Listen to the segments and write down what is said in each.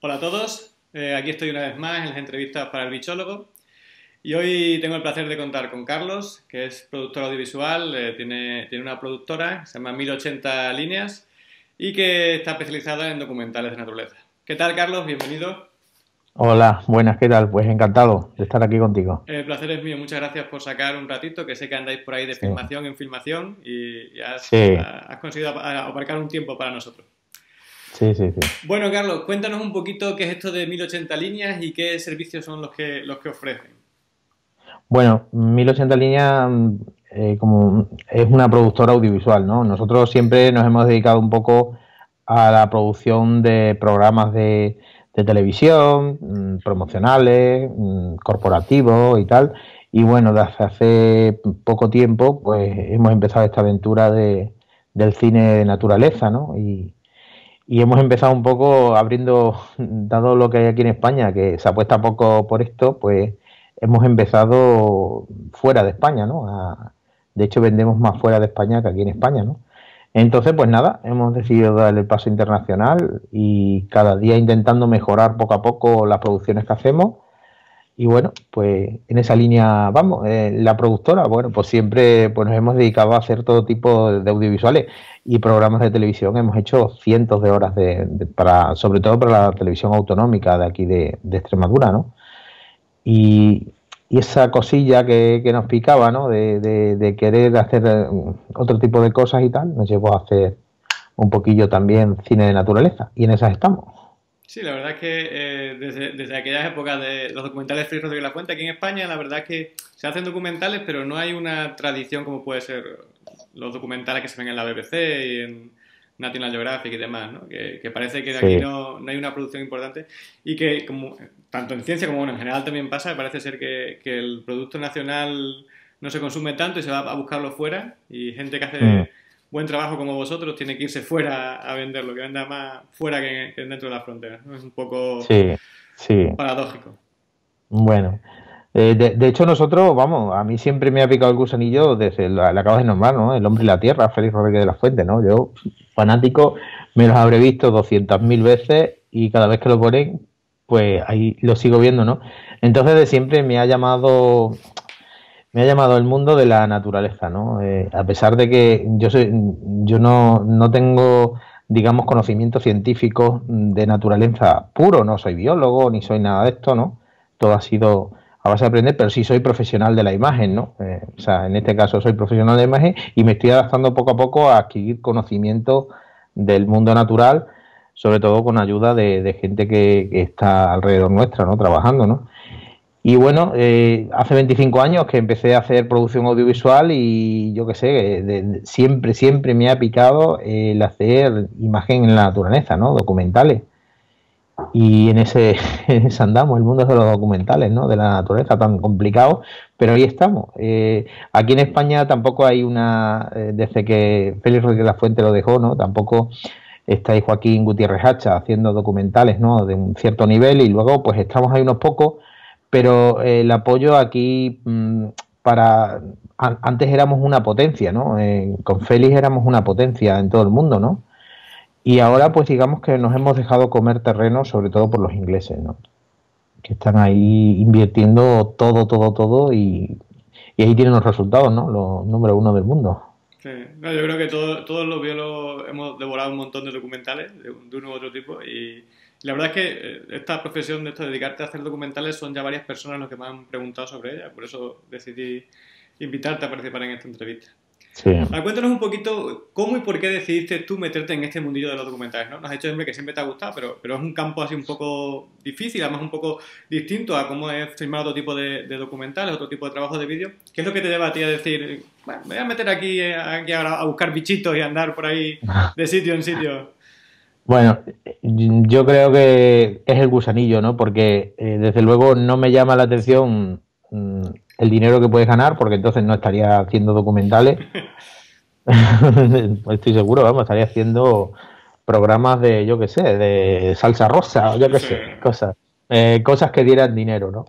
Hola a todos, eh, aquí estoy una vez más en las entrevistas para el bichólogo y hoy tengo el placer de contar con Carlos, que es productor audiovisual, eh, tiene, tiene una productora, se llama 1080 líneas y que está especializada en documentales de naturaleza. ¿Qué tal Carlos? Bienvenido. Hola, buenas, ¿qué tal? Pues encantado de estar aquí contigo. El placer es mío, muchas gracias por sacar un ratito, que sé que andáis por ahí de filmación en filmación y, has, has conseguido aparcar un tiempo para nosotros. Sí, sí, sí. Bueno, Carlos, cuéntanos un poquito qué es esto de 1080 líneas y qué servicios son los que, los que ofrecen. Bueno, 1080 líneas eh, como es una productora audiovisual, ¿no? Nosotros siempre nos hemos dedicado un poco a la producción de programas de, televisión, mm, promocionales, mm, corporativos y tal. Y bueno, desde hace poco tiempo, pues hemos empezado esta aventura de, del cine de naturaleza, ¿no? Y, y hemos empezado un poco abriendo, dado lo que hay aquí en España, que se apuesta poco por esto, pues hemos empezado fuera de España, ¿no? de hecho, vendemos más fuera de España que aquí en España, ¿no? Entonces, pues nada, hemos decidido dar el paso internacional y cada día intentando mejorar poco a poco las producciones que hacemos y bueno, pues en esa línea vamos. Eh, la productora, bueno, pues siempre pues nos hemos dedicado a hacer todo tipo de audiovisuales y programas de televisión. Hemos hecho cientos de horas de, para, sobre todo para la televisión autonómica de aquí de, Extremadura, ¿no? Y, esa cosilla que, nos picaba, ¿no? De, de, querer hacer eh, otro tipo de cosas y tal, nos llevó a hacer un poquillo también cine de naturaleza. Y en esas estamos. Sí, la verdad es que eh, desde, desde, aquellas épocas de los documentales Félix Rodríguez La Fuente, aquí en España, la verdad es que se hacen documentales, pero no hay una tradición como puede ser los documentales que se ven en la BBC y en National Geographic y demás, ¿no? Que, parece que aquí no, no, hay una producción importante y que, como tanto en ciencia como en general también pasa, parece ser que, que, el producto nacional no se consume tanto y se va a buscarlo fuera y gente que hace... Mm buen trabajo como vosotros tiene que irse fuera a venderlo, que venda más fuera que, dentro de las fronteras. Es un poco paradójico. Bueno, eh, de, hecho nosotros, vamos, a mí siempre me ha picado el gusanillo desde la, la acabas de nombrar, ¿no? El hombre y la tierra, Félix Rodríguez de la Fuente, ¿no? Yo, fanático, me los habré visto 200.000 veces y cada vez que lo ponen, pues ahí lo sigo viendo, ¿no? Entonces de siempre me ha llamado me ha llamado el mundo de la naturaleza, ¿no? Eh, a pesar de que yo soy, yo no, no tengo, digamos, conocimientos científicos de naturaleza puro, no soy biólogo ni soy nada de esto, ¿no? Todo ha sido a base de aprender, pero sí soy profesional de la imagen, ¿no? Eh, o sea, en este caso soy profesional de la imagen y me estoy adaptando poco a poco a adquirir conocimiento del mundo natural, sobre todo con ayuda de, gente que, que, está alrededor nuestra, ¿no? Trabajando, ¿no? Y bueno, eh, hace 25 años que empecé a hacer producción audiovisual y yo qué sé, siempre, siempre me ha picado el hacer imagen en la naturaleza, ¿no? Documentales. Y en ese, andamos, el mundo de los documentales, ¿no? De la naturaleza tan complicado, pero ahí estamos. Eh, aquí en España tampoco hay una, eh, desde que Félix Rodríguez La Fuente lo dejó, ¿no? Tampoco está Joaquín Gutiérrez Hacha haciendo documentales, ¿no? De un cierto nivel y luego pues estamos ahí unos pocos pero eh, el apoyo aquí mm, para antes éramos una potencia, ¿no? Eh, con Félix éramos una potencia en todo el mundo, ¿no? Y ahora pues digamos que nos hemos dejado comer terreno, sobre todo por los ingleses, ¿no? Que están ahí invirtiendo todo, todo, todo y, ahí tienen los resultados, ¿no? Los número uno del mundo. Sí, yo creo que todos los biólogos hemos devorado un montón de documentales de uno u otro tipo y la verdad es que eh, esta profesión de esto, dedicarte a hacer documentales, son ya varias personas los que me han preguntado sobre ella, por eso decidí invitarte a participar en esta entrevista. Sí. cuéntanos un poquito cómo y por qué decidiste tú meterte en este mundillo de los documentales, ¿no? Nos has dicho siempre que siempre te ha gustado, pero, pero es un campo así un poco difícil, además un poco distinto a cómo es filmar otro tipo de, documentales, otro tipo de trabajo de vídeo. ¿Qué es lo que te lleva a ti a decir, bueno, me voy a meter aquí, aquí a buscar bichitos y andar por ahí de sitio en sitio? Bueno, yo creo que es el gusanillo, ¿no? Porque eh, desde luego no me llama la atención mm, el dinero que puedes ganar, porque entonces no estaría haciendo documentales. Estoy seguro, vamos, estaría haciendo programas de, yo qué sé, de salsa rosa, o yo qué sé, cosas. Eh, cosas que dieran dinero, ¿no?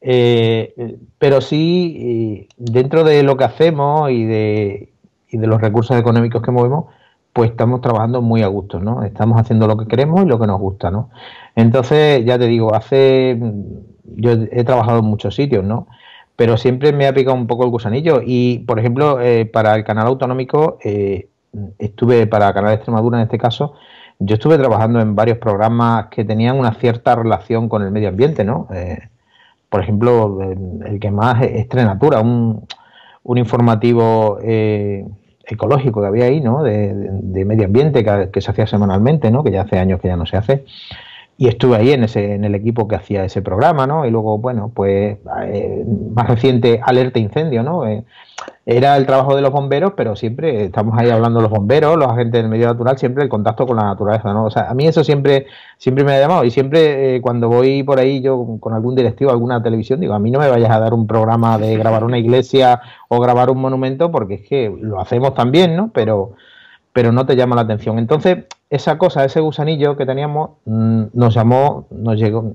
Eh, pero sí, dentro de lo que hacemos y de, y de los recursos económicos que movemos, pues estamos trabajando muy a gusto, ¿no? Estamos haciendo lo que queremos y lo que nos gusta, ¿no? Entonces, ya te digo, hace yo he trabajado en muchos sitios, ¿no? Pero siempre me ha picado un poco el gusanillo y, por ejemplo, eh, para el canal autonómico, eh, estuve para canal Extremadura en este caso, yo estuve trabajando en varios programas que tenían una cierta relación con el medio ambiente, ¿no? Eh, por ejemplo, el, que más es Trenatura, un, un informativo ecológico que había ahí, ¿no? De, medio ambiente que, que, se hacía semanalmente, ¿no? Que ya hace años que ya no se hace y estuve ahí en ese en el equipo que hacía ese programa, ¿no? Y luego, bueno, pues eh, más reciente Alerta Incendio, ¿no? Eh, era el trabajo de los bomberos, pero siempre estamos ahí hablando de los bomberos, los agentes del medio natural, siempre el contacto con la naturaleza, ¿no? O sea, a mí eso siempre siempre me ha llamado y siempre eh, cuando voy por ahí yo con algún directivo, alguna televisión, digo, a mí no me vayas a dar un programa de grabar una iglesia o grabar un monumento porque es que lo hacemos también, ¿no? Pero pero no te llama la atención. Entonces, esa cosa, ese gusanillo que teníamos, mm, nos llamó, nos llegó,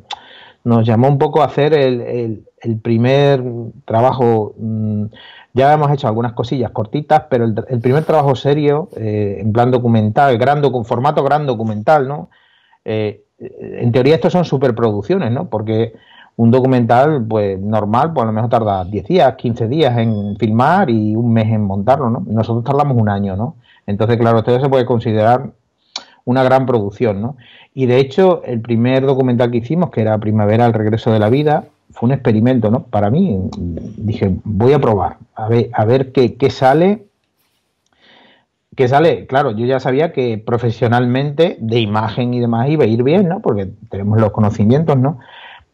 nos llamó un poco a hacer el, el, primer trabajo. Mm, ya hemos hecho algunas cosillas cortitas, pero el, primer trabajo serio, eh, en plan documental, gran con formato gran documental, ¿no? Eh, en teoría estos son superproducciones, ¿no? Porque un documental, pues normal, pues a lo mejor tarda 10 días, 15 días en filmar y un mes en montarlo, ¿no? Nosotros tardamos un año, ¿no? Entonces, claro, esto se puede considerar una gran producción, ¿no? Y de hecho, el primer documental que hicimos, que era Primavera, el regreso de la vida, fue un experimento, ¿no? Para mí, dije, voy a probar, a ver, a ver qué, qué sale. ¿Qué sale? Claro, yo ya sabía que profesionalmente, de imagen y demás, iba a ir bien, ¿no? Porque tenemos los conocimientos, ¿no?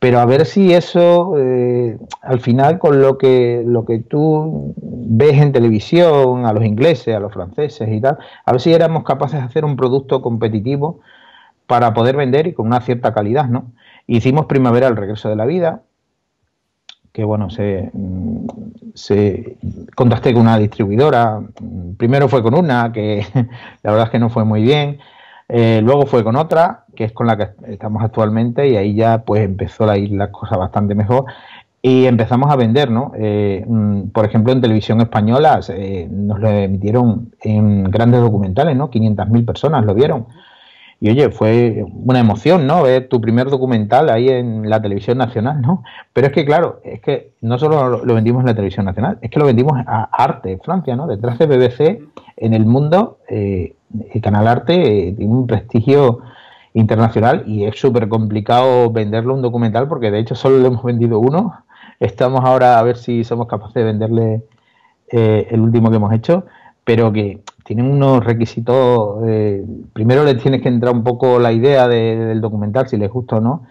Pero a ver si eso eh, al final con lo que lo que tú ves en televisión a los ingleses a los franceses y tal a ver si éramos capaces de hacer un producto competitivo para poder vender y con una cierta calidad no hicimos primavera el regreso de la vida que bueno se, se contacté con una distribuidora. Primero fue con una que la verdad es que no fue muy bien eh, luego fue con otra, que es con la que estamos actualmente, y ahí ya pues empezó a ir las cosas bastante mejor. Y empezamos a vender, ¿no? Eh, mm, por ejemplo, en televisión española eh, nos lo emitieron en grandes documentales, ¿no? 500.000 personas lo vieron. Y oye, fue una emoción, ¿no? Ver tu primer documental ahí en la televisión nacional, ¿no? Pero es que, claro, es que no solo lo vendimos en la televisión nacional, es que lo vendimos a Arte, Francia, ¿no? Detrás de BBC, en el mundo, el Canal Arte eh, tiene un prestigio internacional y es súper complicado venderlo un documental porque de hecho solo le hemos vendido uno. Estamos ahora a ver si somos capaces de venderle eh, el último que hemos hecho, pero que tienen unos requisitos. Eh, primero les tienes que entrar un poco la idea del documental, si les gusta o no.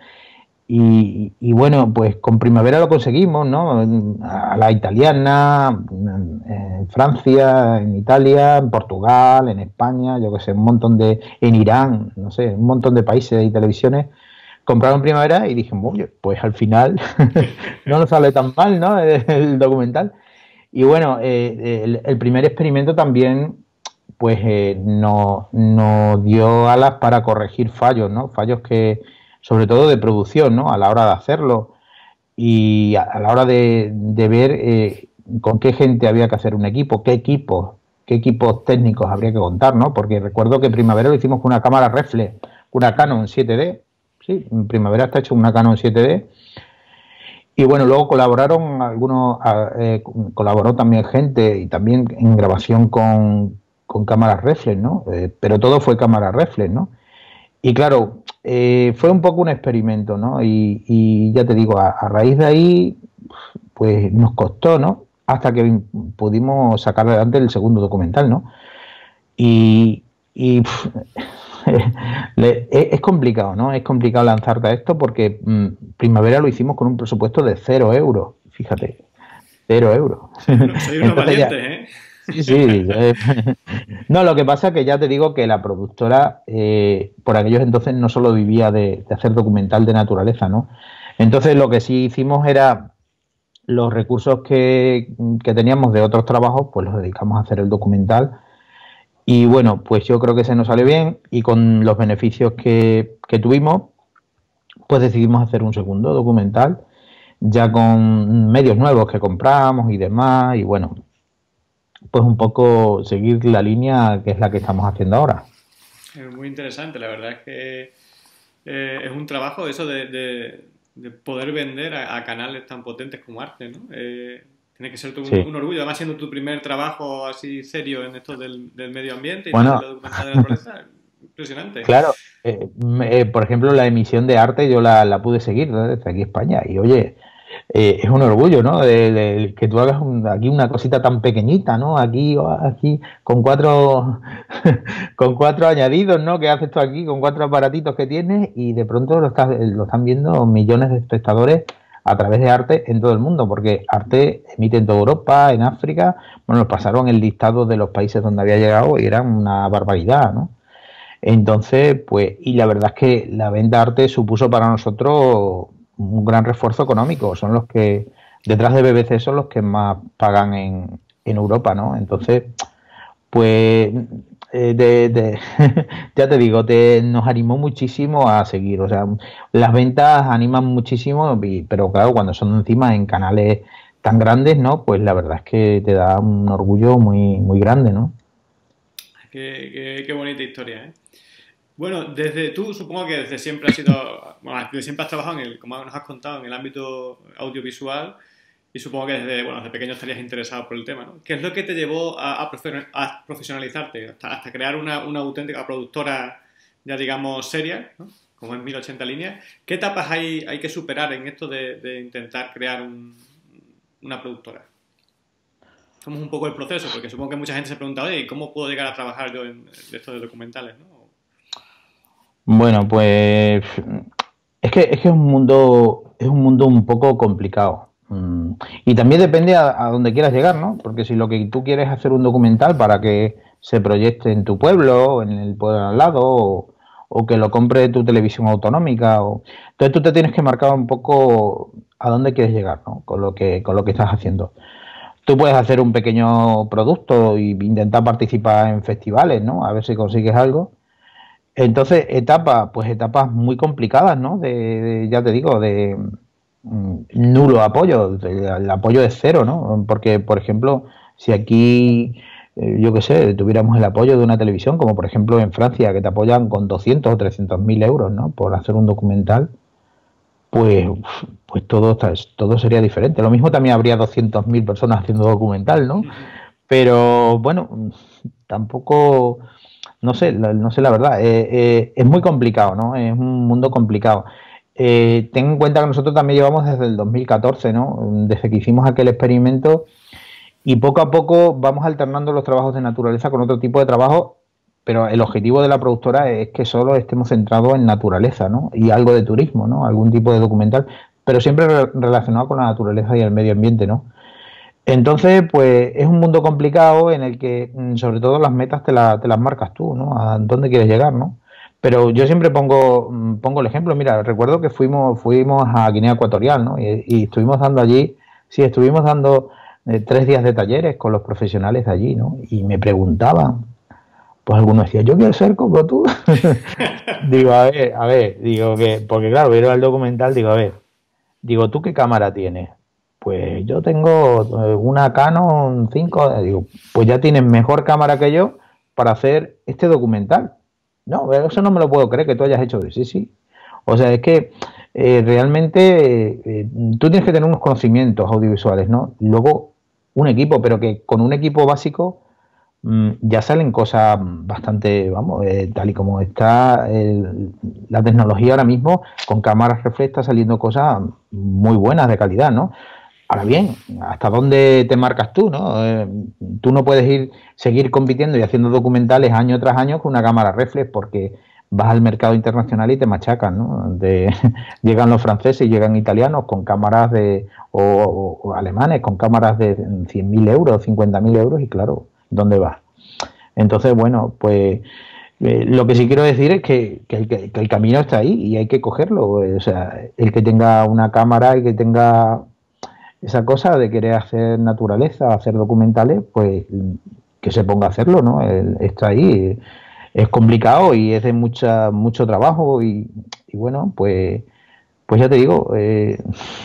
Y, bueno, pues con Primavera lo conseguimos, ¿no? A la italiana, en Francia, en Italia, en Portugal, en España, yo que sé, un montón de. en Irán, no sé, un montón de países y televisiones compraron Primavera y dije, oye, pues al final no nos sale tan mal, ¿no? El documental. Y bueno, eh, el, primer experimento también pues eh, nos dio alas para corregir fallos, ¿no? Fallos que, sobre todo de producción, ¿no? A la hora de hacerlo y a, la hora de, ver eh, con qué gente había que hacer un equipo, qué equipos, qué equipos técnicos habría que contar, ¿no? Porque recuerdo que Primavera lo hicimos con una cámara reflex, una Canon 7D, sí, en Primavera está hecho una Canon 7D. Y bueno, luego colaboraron algunos, eh, colaboró también gente y también en grabación con, con cámaras reflex, ¿no? Eh, pero todo fue cámara reflex, ¿no? Y claro, eh, fue un poco un experimento, ¿no? Y, ya te digo, a, raíz de ahí, pues nos costó, ¿no? Hasta que pudimos sacar adelante el segundo documental, ¿no? Y, es complicado, ¿no? Es complicado lanzarte a esto porque mm, Primavera lo hicimos con un presupuesto de cero euros, fíjate, cero euros. Soy unos valientes, ¿eh? Sí, sí. no, lo que pasa es que ya te digo que la productora, eh, por aquellos entonces, no solo vivía de, hacer documental de naturaleza, ¿no? Entonces lo que sí hicimos era los recursos que, teníamos de otros trabajos, pues los dedicamos a hacer el documental. Y bueno, pues yo creo que se nos sale bien y con los beneficios que, que tuvimos, pues decidimos hacer un segundo documental, ya con medios nuevos que compramos y demás. Y bueno, pues un poco seguir la línea que es la que estamos haciendo ahora. Es muy interesante, la verdad es que eh, es un trabajo eso de, poder vender a, canales tan potentes como Arte, ¿no? Eh, tiene que ser un, orgullo, además siendo tu primer trabajo así serio en esto del, medio ambiente y bueno, de la naturaleza. Impresionante. Claro, eh, por ejemplo, la emisión de arte yo la, la pude seguir desde aquí España y oye, eh, es un orgullo, ¿no? De, que tú hagas aquí una cosita tan pequeñita, ¿no? Aquí, aquí con cuatro, con cuatro añadidos, ¿no? Que haces tú aquí con cuatro aparatitos que tienes y de pronto lo, lo están viendo millones de espectadores a través de arte en todo el mundo, porque arte emite en toda Europa, en África, bueno, nos pasaron el listado de los países donde había llegado y era una barbaridad, ¿no? Entonces, pues, y la verdad es que la venta arte supuso para nosotros un gran refuerzo económico. Son los que, detrás de BBC, son los que más pagan en, en Europa, ¿no? Entonces, pues, eh, de, ya te digo, te, nos animó muchísimo a seguir. O sea, las ventas animan muchísimo, pero claro, cuando son encima en canales tan grandes, ¿no? Pues la verdad es que te da un orgullo muy, muy grande, ¿no? Qué, qué bonita historia, ¿eh? Bueno, desde tú supongo que desde siempre has sido, bueno, siempre has trabajado en el, como nos has contado, en el ámbito audiovisual y supongo que desde, bueno, desde pequeño estarías interesado por el tema, ¿no? ¿Qué es lo que te llevó a, profesionalizarte, hasta, crear una, auténtica productora, ya digamos, seria, ¿no? como en 1080 líneas? ¿Qué etapas hay, que superar en esto de, intentar crear una productora? Somos un poco el proceso, porque supongo que mucha gente se pregunta, oye, ¿cómo puedo llegar a trabajar yo en esto de documentales? ¿no? Bueno, pues es que, es que es un mundo, es un mundo un poco complicado. Mm, y también depende a, dónde quieras llegar, ¿no? Porque si lo que tú quieres es hacer un documental para que se proyecte en tu pueblo, en el pueblo al lado, o, que lo compre tu televisión autonómica, o... entonces tú te tienes que marcar un poco a dónde quieres llegar, ¿no? Con lo que, con lo que estás haciendo. Tú puedes hacer un pequeño producto e intentar participar en festivales, ¿no? A ver si consigues algo entonces, etapas, pues etapas muy complicadas, ¿no? De, ya te digo, de mm, nulo apoyo, el apoyo es cero, ¿no? Porque, por ejemplo, si aquí, eh, yo qué sé, tuviéramos el apoyo de una televisión, como por ejemplo en Francia, que te apoyan con 200 o 300 mil euros, ¿no? Por hacer un documental, pues, pues todo, todo sería diferente. Lo mismo también habría 200 mil personas haciendo documental, ¿no? Pero bueno, tampoco no sé, no sé la verdad, eh, eh, es muy complicado, ¿no? Es un mundo complicado. Eh, ten en cuenta que nosotros también llevamos desde el 2014, ¿no? Desde que hicimos aquel experimento y poco a poco vamos alternando los trabajos de naturaleza con otro tipo de trabajo, pero el objetivo de la productora es que solo estemos centrados en naturaleza, ¿no? Y algo de turismo, ¿no? Algún tipo de documental, pero siempre relacionado con la naturaleza y el medio ambiente, ¿no? Entonces, pues es un mundo complicado en el que, mm, sobre todo, las metas te, te las marcas tú, ¿no? A dónde quieres llegar, ¿no? Pero yo siempre pongo, mm, pongo el ejemplo. Mira, recuerdo que fuimos, fuimos a Guinea Ecuatorial, ¿no? Y, estuvimos dando allí, sí, estuvimos dando eh, tres días de talleres con los profesionales de allí, ¿no? Y me preguntaban, pues algunos decían, yo quiero ser como tú. digo, a ver, a ver, digo que, porque claro, vieron el documental, digo, a ver, digo, ¿tú qué cámara tienes? Pues yo tengo eh, una Canon 5, eh, digo, pues ya tienes mejor cámara que yo para hacer este documental. No, eso no me lo puedo creer que tú hayas hecho. Sí, sí. O sea, es que eh, realmente tú tienes que tener unos conocimientos audiovisuales, ¿no? Luego un equipo, pero que con un equipo básico mm, ya salen cosas bastante, vamos, tal y como está la tecnología ahora mismo, con cámaras reflex saliendo cosas muy buenas de calidad, ¿no? Ahora bien, ¿hasta dónde te marcas tú? ¿no? Eh, tú no puedes ir seguir compitiendo y haciendo documentales año tras año con una cámara reflex porque vas al mercado internacional y te machacan. ¿no? llegan los franceses y llegan italianos con cámaras de o, alemanes con cámaras de 100.000 euros, 50.000 euros y claro, ¿dónde vas? Entonces, bueno, pues eh, lo que sí quiero decir es que, el, que, el, camino está ahí y hay que cogerlo. O sea, el que tenga una cámara y que tenga esa cosa de querer hacer naturaleza, hacer documentales, pues que se ponga a hacerlo, ¿no? está ahí, es complicado y es de mucha, mucho trabajo y, bueno, pues, pues ya te digo, eh,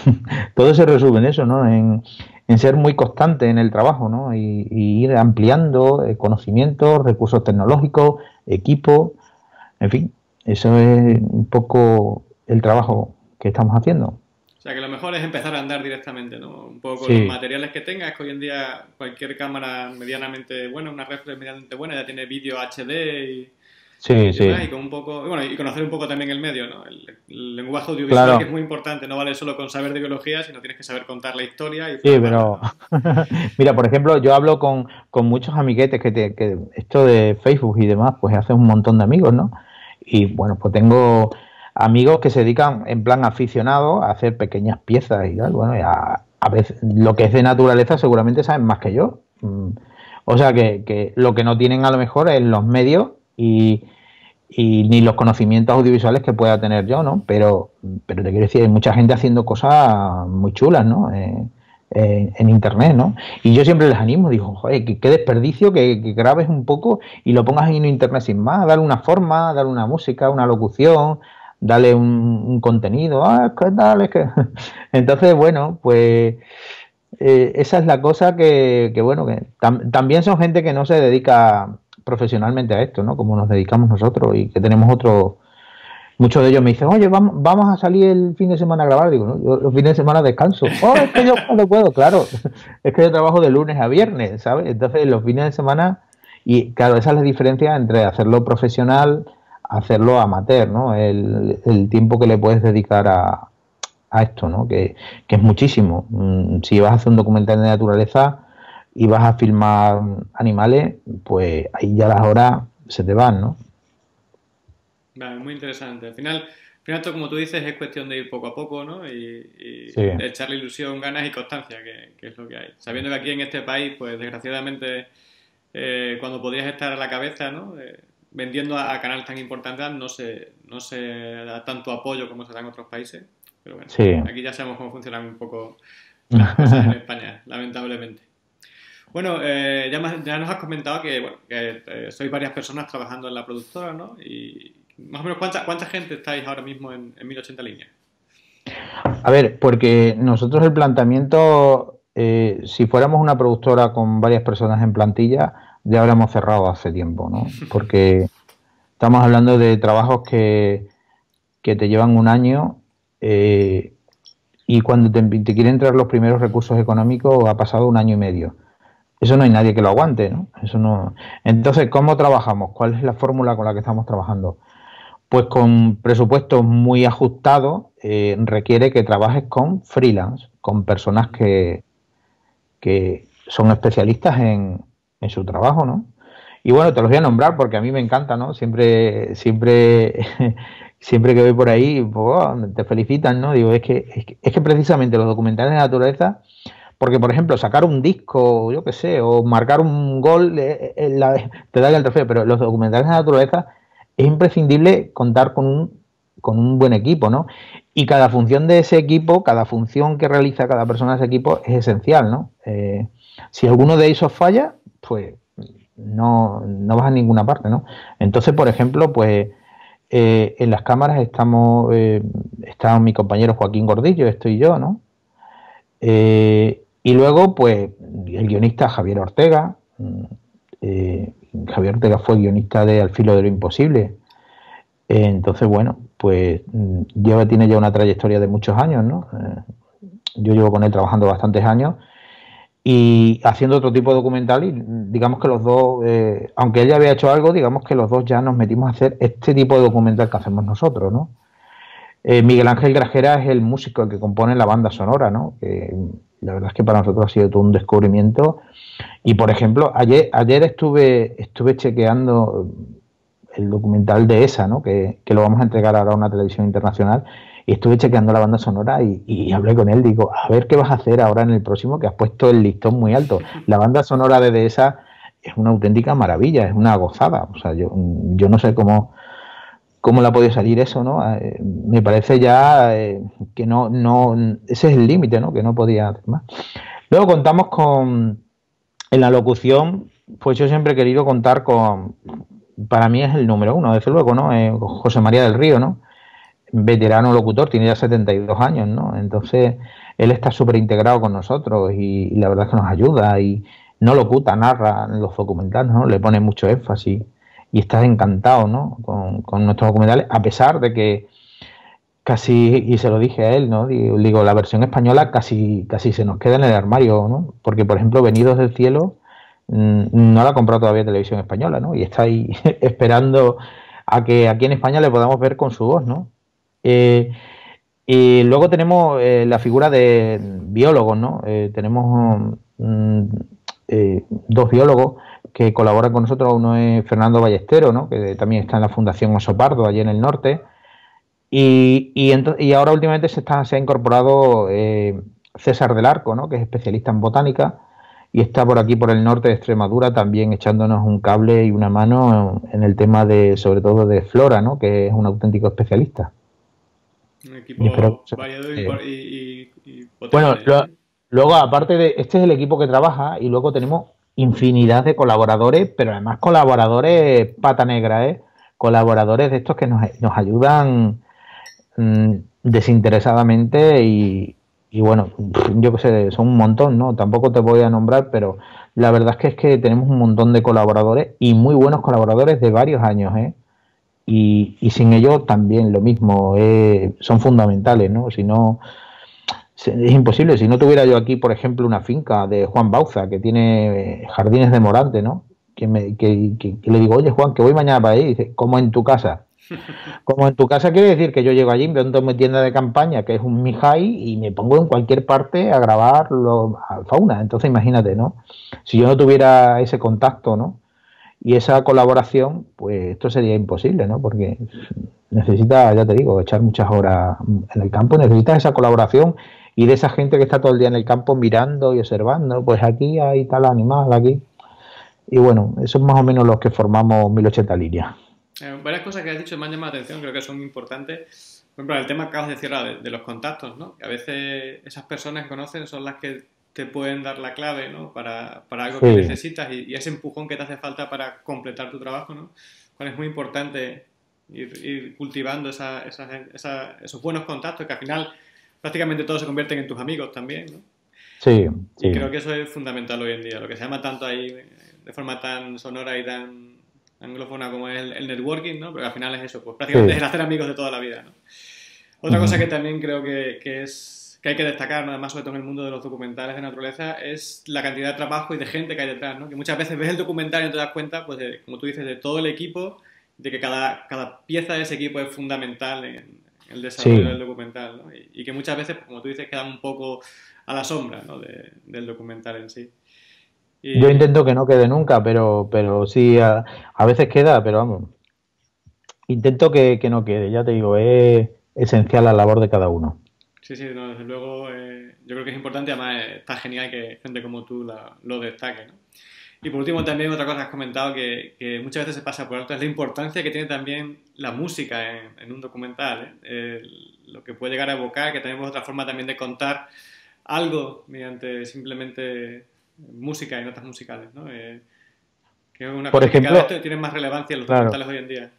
todo se resume en eso, ¿no? En, en ser muy constante en el trabajo, ¿no? Y, ir ampliando eh, conocimientos, recursos tecnológicos, equipo, en fin, eso es un poco el trabajo que estamos haciendo. O sea, que lo mejor es empezar a andar directamente, ¿no? Un poco con los materiales que tengas, que hoy en día cualquier cámara medianamente buena, una reflex medianamente buena, ya tiene vídeo HD y Sí, sí. Y, con un poco, bueno, y conocer un poco también el medio, ¿no? El, lenguaje audiovisual que es muy importante, no vale solo con saber de biología, sino tienes que saber contar la historia. Y sí, pero mira, por ejemplo, yo hablo con, muchos amiguetes que, te, que esto de Facebook y demás, pues hace un montón de amigos, ¿no? Y bueno, pues tengo amigos que se dedican en plan aficionado a hacer pequeñas piezas y tal, bueno, a, a veces lo que es de naturaleza seguramente saben más que yo. Mm. O sea que, que lo que no tienen a lo mejor es los medios y, y ni los conocimientos audiovisuales que pueda tener yo, ¿no? Pero, pero te quiero decir, hay mucha gente haciendo cosas muy chulas, ¿no? Eh, eh, en internet, ¿no? Y yo siempre les animo, digo, joder, qué, desperdicio que, grabes un poco y lo pongas en internet sin más, darle una forma, darle una música, una locución, darle un, contenido, ah, ¿qué tal? Es que... Entonces, bueno, pues eh, esa es la cosa que, que bueno, que también son gente que no se dedica profesionalmente a esto, ¿no? Como nos dedicamos nosotros y que tenemos otro... Muchos de ellos me dicen, oye, vamos, vamos a salir el fin de semana a grabar. Digo, ¿no? yo los fines de semana descanso. Oh, es que yo no puedo, claro. Es que yo trabajo de lunes a viernes, ¿sabes? Entonces, los fines de semana, y claro, esa es la diferencia entre hacerlo profesional, hacerlo amateur, ¿no? El, el tiempo que le puedes dedicar a, a esto, ¿no? Que, que, es muchísimo. Mm, si vas a hacer un documental de naturaleza, y vas a filmar animales, pues ahí ya las horas se te van, ¿no? Vale, muy interesante. Al final, al final esto, como tú dices, es cuestión de ir poco a poco, ¿no? Y, echarle ilusión, ganas y constancia, que, es lo que hay. Sabiendo que aquí en este país, pues desgraciadamente, eh, cuando podrías estar a la cabeza, ¿no? Eh, vendiendo a, canales tan importantes, no se, no se da tanto apoyo como se da en otros países. Pero bueno, aquí ya sabemos cómo funcionan un poco las cosas en España, lamentablemente. Bueno, eh, ya, nos has comentado que, bueno, eh, sois varias personas trabajando en la productora, ¿no? Y más o menos, ¿cuánta, cuánta gente estáis ahora mismo en, 1080 líneas? A ver, porque nosotros el planteamiento, eh, si fuéramos una productora con varias personas en plantilla, ya habríamos cerrado hace tiempo, ¿no? Porque estamos hablando de trabajos que, que te llevan un año y cuando te, te quieren entrar los primeros recursos económicos ha pasado un año y medio eso no hay nadie que lo aguante, ¿no? Eso no. Entonces, ¿cómo trabajamos? ¿Cuál es la fórmula con la que estamos trabajando? Pues con presupuestos muy ajustados eh, requiere que trabajes con freelance, con personas que, que son especialistas en, en su trabajo, ¿no? Y bueno, te los voy a nombrar porque a mí me encanta, ¿no? Siempre, siempre, siempre que voy por ahí, pues, te felicitan, ¿no? Digo, es que, es que, es que precisamente los documentales de naturaleza porque, por ejemplo, sacar un disco, yo qué sé, o marcar un gol, eh, eh, te da el trofeo, pero los documentales de naturaleza es imprescindible contar con un, con un buen equipo, ¿no? Y cada función de ese equipo, cada función que realiza cada persona de ese equipo es esencial, ¿no? Eh, si alguno de esos falla, pues no, no vas a ninguna parte, ¿no? Entonces, por ejemplo, pues en las cámaras estamos, está mi compañero Joaquín Gordillo, estoy yo, ¿no? Y luego, pues, el guionista Javier Ortega. Mm, eh, Javier Ortega fue guionista de Al filo de lo imposible. Eh, entonces, bueno, pues mm, lleva, tiene ya una trayectoria de muchos años, ¿no? Eh, yo llevo con él trabajando bastantes años y haciendo otro tipo de documental y digamos que los dos, aunque él ya había hecho algo, digamos que los dos ya nos metimos a hacer este tipo de documental que hacemos nosotros, ¿no? Miguel Ángel Grajera es el músico que compone la banda sonora, ¿no? Que la verdad es que para nosotros ha sido todo un descubrimiento. Y por ejemplo, ayer, ayer estuve, estuve chequeando el documental de ESA, ¿no? que, lo vamos a entregar ahora a una televisión internacional, y estuve chequeando la banda sonora y, hablé con él, digo, a ver qué vas a hacer ahora en el próximo, que has puesto el listón muy alto. La banda sonora de ESA es una auténtica maravilla, es una gozada. O sea, yo, yo no sé cómo, cómo le ha podido salir eso, ¿no? Eh, me parece ya eh, que no, no, ese es el límite, ¿no? Que no podía hacer más. Luego contamos con, en la locución, pues yo siempre he querido contar con, para mí es el número uno, desde luego, ¿no? Eh, José María del Río, ¿no? Veterano locutor, tiene ya 72 años, ¿no? Entonces, él está súper integrado con nosotros y, la verdad es que nos ayuda y no locuta, narra los documentales, ¿no? Le pone mucho énfasis y está encantado, ¿no? Con, con nuestros documentales, a pesar de que casi, y se lo dije a él, ¿no? Digo, la versión española casi, casi se nos queda en el armario, ¿no? Porque, por ejemplo, Venidos del Cielo mm, no la ha comprado todavía Televisión Española, ¿no? Y está ahí esperando a que aquí en España le podamos ver con su voz, ¿no? Eh, y luego tenemos eh, la figura de biólogos, ¿no? Eh, tenemos mm, dos biólogos que colaboran con nosotros. Uno es Fernando Ballestero, ¿no? Que también está en la Fundación Osopardo, allí en el norte y, y, ahora últimamente se, está, se ha incorporado eh, César del Arco, ¿no? que es especialista en botánica y está por aquí, por el norte de Extremadura, también echándonos un cable y una mano en el tema de, sobre todo, de flora, ¿no? que es un auténtico especialista. Un equipo variado y, Bueno, luego, aparte de, este es el equipo que trabaja y luego tenemos infinidad de colaboradores, pero además colaboradores pata negra, ¿eh? colaboradores de estos que nos, nos ayudan Mm, desinteresadamente y, bueno, yo que sé, son un montón, ¿no? Tampoco te voy a nombrar, pero la verdad es que es que tenemos un montón de colaboradores y muy buenos colaboradores de varios años, ¿eh? Y, y sin ellos también lo mismo, eh, son fundamentales, ¿no? Si no, es imposible. Si no tuviera yo aquí, por ejemplo, una finca de Juan Bauza, que tiene jardines de Morante, ¿no? Que, me, que, que, le digo, oye Juan, que voy mañana para ahí, dice, como en tu casa. Como en tu casa quiere decir que yo llego allí, vendo mi tienda de campaña, que es un Mijai, y me pongo en cualquier parte a grabar lo, fauna. Entonces imagínate, ¿no? Si yo no tuviera ese contacto, ¿no? Y esa colaboración, pues esto sería imposible, ¿no? Porque necesita, ya te digo, echar muchas horas en el campo, necesitas esa colaboración y de esa gente que está todo el día en el campo mirando y observando, pues aquí hay tal animal, aquí. Y bueno, eso es más o menos los que formamos 1080 líneas. Eh, varias cosas que has dicho me han llamado la atención, creo que son importantes. Por ejemplo, el tema que acabas de decir de, los contactos, ¿no? Que a veces esas personas que conocen son las que te pueden dar la clave, ¿no? Para, para algo que necesitas y, ese empujón que te hace falta para completar tu trabajo, ¿no? Cuál es muy importante ir, cultivando esa, esos buenos contactos que al final prácticamente todos se convierten en tus amigos también, ¿no? Sí, sí. Y creo que eso es fundamental hoy en día, lo que se llama tanto ahí de forma tan sonora y tan anglófona como es el, networking, ¿no? Pero al final es eso, pues prácticamente es hacer amigos de toda la vida, ¿no? Otra cosa que también creo que, que, es que hay que destacar, nada más sobre todo en el mundo de los documentales de naturaleza, es la cantidad de trabajo y de gente que hay detrás, ¿no? Que muchas veces ves el documental y no te das cuenta, pues, de, como tú dices, de todo el equipo, de que cada, cada pieza de ese equipo es fundamental en, el desarrollo del documental, ¿no? Y, que muchas veces, como tú dices, quedan un poco a la sombra, ¿no? del documental en sí. Yo intento que no quede nunca, pero, pero sí, a, veces queda, pero vamos. Intento que, no quede, ya te digo, es esencial la labor de cada uno. Sí, sí, desde luego eh, yo creo que es importante, además eh, está genial que gente como tú lo destaque. ¿no? Y por último, también otra cosa que has comentado que, muchas veces se pasa por alto es la importancia que tiene también la música en, un documental. ¿eh? lo que puede llegar a evocar, que tenemos otra forma también de contar algo mediante simplemente música y notas musicales, ¿no? Eh, que es una por ejemplo, que cada vez tiene más relevancia en los documentales hoy en día.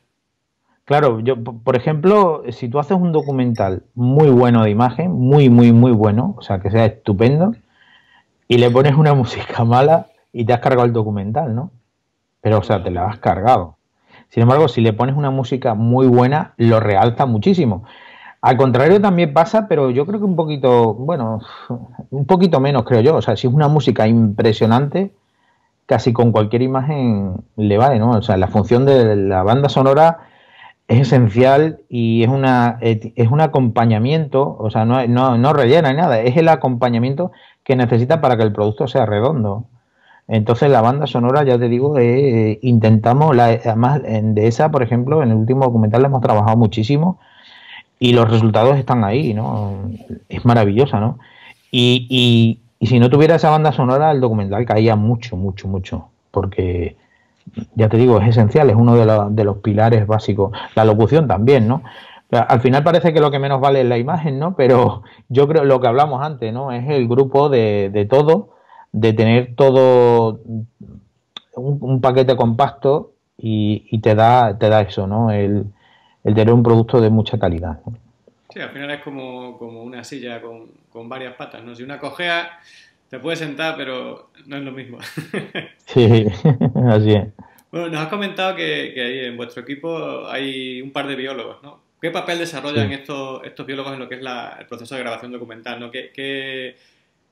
Claro, yo, por ejemplo, si tú haces un documental muy bueno de imagen, muy, muy, muy bueno, o sea, que sea estupendo, y le pones una música mala y te has cargado el documental, ¿no? Pero, o sea, te la has cargado. Sin embargo, si le pones una música muy buena, lo realza muchísimo. Al contrario también pasa, pero yo creo que un poquito, bueno, un poquito menos creo yo. O sea, si es una música impresionante, casi con cualquier imagen le vale, ¿no? O sea, la función de la banda sonora es esencial y es una es un acompañamiento, o sea, no, no, no rellena nada, es el acompañamiento que necesita para que el producto sea redondo. Entonces la banda sonora, ya te digo, eh, intentamos, la, además de esa, por ejemplo, en el último documental la hemos trabajado muchísimo y los resultados están ahí, ¿no? Es maravillosa, ¿no? Y, y, y, si no tuviera esa banda sonora, el documental caía mucho, mucho, mucho, porque, ya te digo, es esencial, es uno de, los pilares básicos. La locución también, ¿no? Al final parece que lo que menos vale es la imagen, ¿no? Pero yo creo lo que hablamos antes, ¿no? Es el grupo de, de todo, de tener todo un, un paquete compacto y, y, te da te da eso, ¿no? El, el tener un producto de mucha calidad. Sí, al final es como, como una silla con, con, varias patas, ¿no? Si una cojea, te puedes sentar, pero no es lo mismo. sí, así es. Bueno, nos has comentado que, que ahí en vuestro equipo hay un par de biólogos, ¿no? ¿Qué papel desarrollan estos, estos biólogos en lo que es la, el proceso de grabación documental? ¿no? ¿Qué, qué,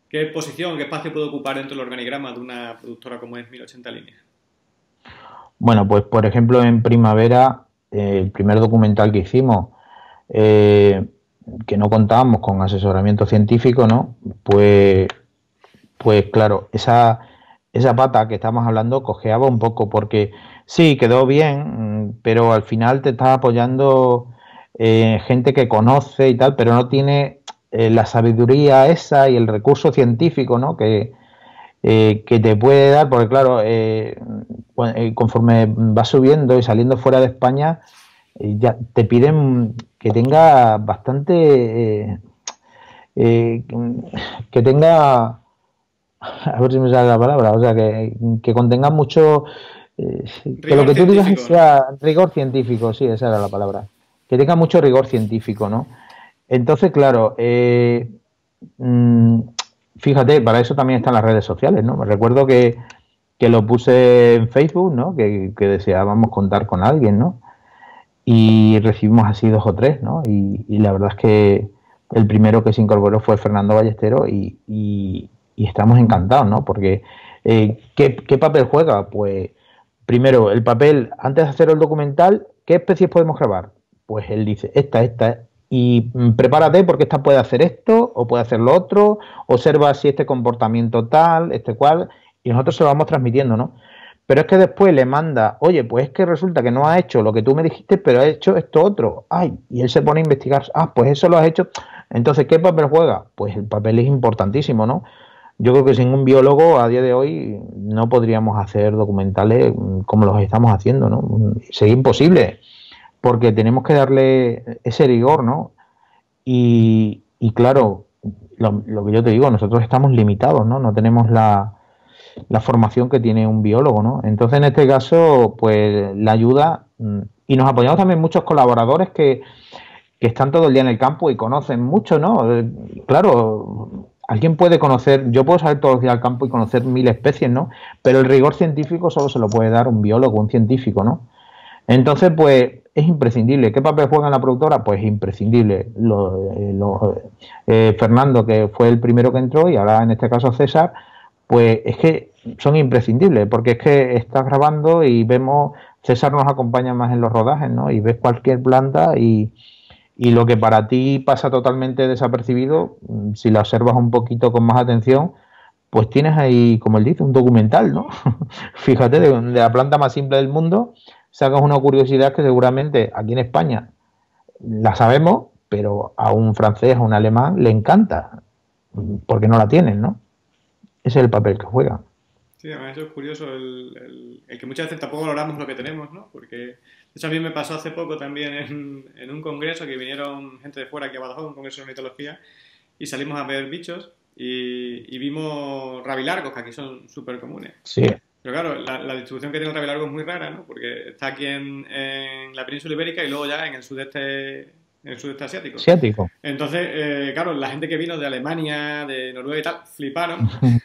qué posición, qué espacio puede ocupar dentro del organigrama de una productora como es 1080 líneas? Bueno, pues por ejemplo en Primavera, eh, el primer documental que hicimos, eh, que no contábamos con asesoramiento científico, ¿no? Pues, pues claro, esa, esa pata que estamos hablando cojeaba un poco porque sí, quedó bien, pero al final te estás apoyando eh, gente que conoce y tal, pero no tiene la sabiduría esa y el recurso científico, ¿no? Que, que te puede dar, porque claro, conforme vas subiendo y saliendo fuera de España, ya te piden que tenga bastante. Eh, eh, que tenga. A ver si me sale la palabra, o sea, que, que contenga mucho. Eh, que lo que tú digas sea rigor científico, sí, esa era la palabra. Que tenga mucho rigor científico, ¿no? Entonces, claro, mm, fíjate, para eso también están las redes sociales, ¿no? Me recuerdo que, que lo puse en Facebook, ¿no? Que, que, deseábamos contar con alguien, ¿no? y recibimos así dos o tres, ¿no? Y, la verdad es que el primero que se incorporó fue Fernando Ballestero y, y, estamos encantados, ¿no? Porque eh, ¿qué, ¿qué, papel juega? Pues primero, el papel, antes de hacer el documental, ¿qué especies podemos grabar? Pues él dice, esta, esta, y prepárate porque esta puede hacer esto o puede hacer lo otro, observa si este comportamiento tal, este cual, y nosotros se lo vamos transmitiendo, ¿no? Pero es que después le manda, oye, pues es que resulta que no ha hecho lo que tú me dijiste, pero ha hecho esto otro. Ay, y él se pone a investigar, ah, pues eso lo has hecho. Entonces, ¿qué papel juega? Pues el papel es importantísimo, ¿no? Yo creo que sin un biólogo a día de hoy no podríamos hacer documentales como los estamos haciendo, ¿no? Sería imposible, porque tenemos que darle ese rigor, ¿no? Y, claro, lo, lo que yo te digo, nosotros estamos limitados, ¿no? No tenemos la, la formación que tiene un biólogo, ¿no? Entonces, en este caso, pues la ayuda mm, y nos apoyamos también muchos colaboradores que, que están todo el día en el campo y conocen mucho, ¿no? Eh, claro, alguien puede conocer, yo puedo salir todos los días al campo y conocer mil especies, ¿no? Pero el rigor científico solo se lo puede dar un biólogo, un científico, ¿no? Entonces, pues es imprescindible. ¿Qué papel juega la productora? Pues imprescindible. Lo, eh, eh, Fernando, que fue el primero que entró, y ahora en este caso César, pues es que son imprescindibles, porque es que estás grabando y vemos, César nos acompaña más en los rodajes, ¿no? Y ves cualquier planta y, y lo que para ti pasa totalmente desapercibido, mm, si la observas un poquito con más atención, pues tienes ahí, como él dice, un documental, ¿no? Fíjate, de, la planta más simple del mundo, sacas una curiosidad que seguramente aquí en España la sabemos, pero a un francés, a un alemán le encanta, porque no la tienen, ¿no? Ese es el papel que juega. Sí, además eso es curioso, el, que muchas veces tampoco valoramos lo que tenemos, ¿no? Porque eso a mí me pasó hace poco también en, un congreso que vinieron gente de fuera aquí a Badajoz, un congreso de mitología, y salimos a ver bichos y, vimos rabilargos, que aquí son súper comunes. Sí. Pero claro, la, distribución que tiene el rabilargo es muy rara, ¿no? Porque está aquí en, la península ibérica y luego ya en el sudeste en el sudeste asiático. Asiático. Entonces, eh, claro, la gente que vino de Alemania, de Noruega y tal, fliparon.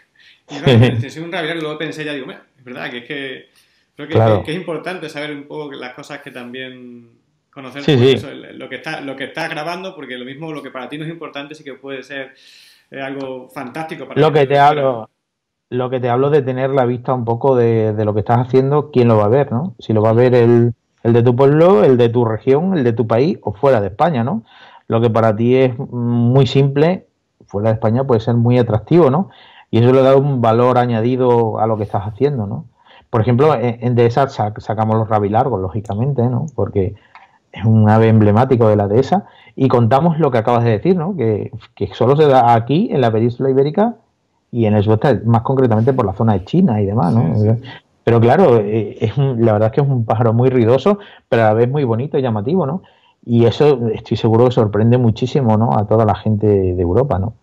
Y claro, soy un rabilar y luego pensé ya, digo, es verdad que es que creo que, es importante saber un poco las cosas que también conocer lo que está lo que estás grabando, porque lo mismo lo que para ti no es importante sí que puede ser eh, algo fantástico para lo que te hablo lo que te hablo de tener la vista un poco de, lo que estás haciendo, quién lo va a ver, ¿no? Si lo va a ver el, el de tu pueblo, el de tu región, el de tu país o fuera de España, ¿no? Lo que para ti es muy simple, fuera de España puede ser muy atractivo, ¿no? y eso le da un valor añadido a lo que estás haciendo, ¿no? Por ejemplo, en dehesa sacamos los rabilargos, lógicamente, ¿no? Porque es un ave emblemático de la dehesa y contamos lo que acabas de decir, ¿no? Que, solo se da aquí, en la península ibérica y en el sudeste, más concretamente por la zona de China y demás, ¿no? Pero claro, eh, es la verdad es que es un pájaro muy ruidoso, pero a la vez muy bonito y llamativo, ¿no? Y eso estoy seguro que sorprende muchísimo, ¿no? A toda la gente de Europa, ¿no?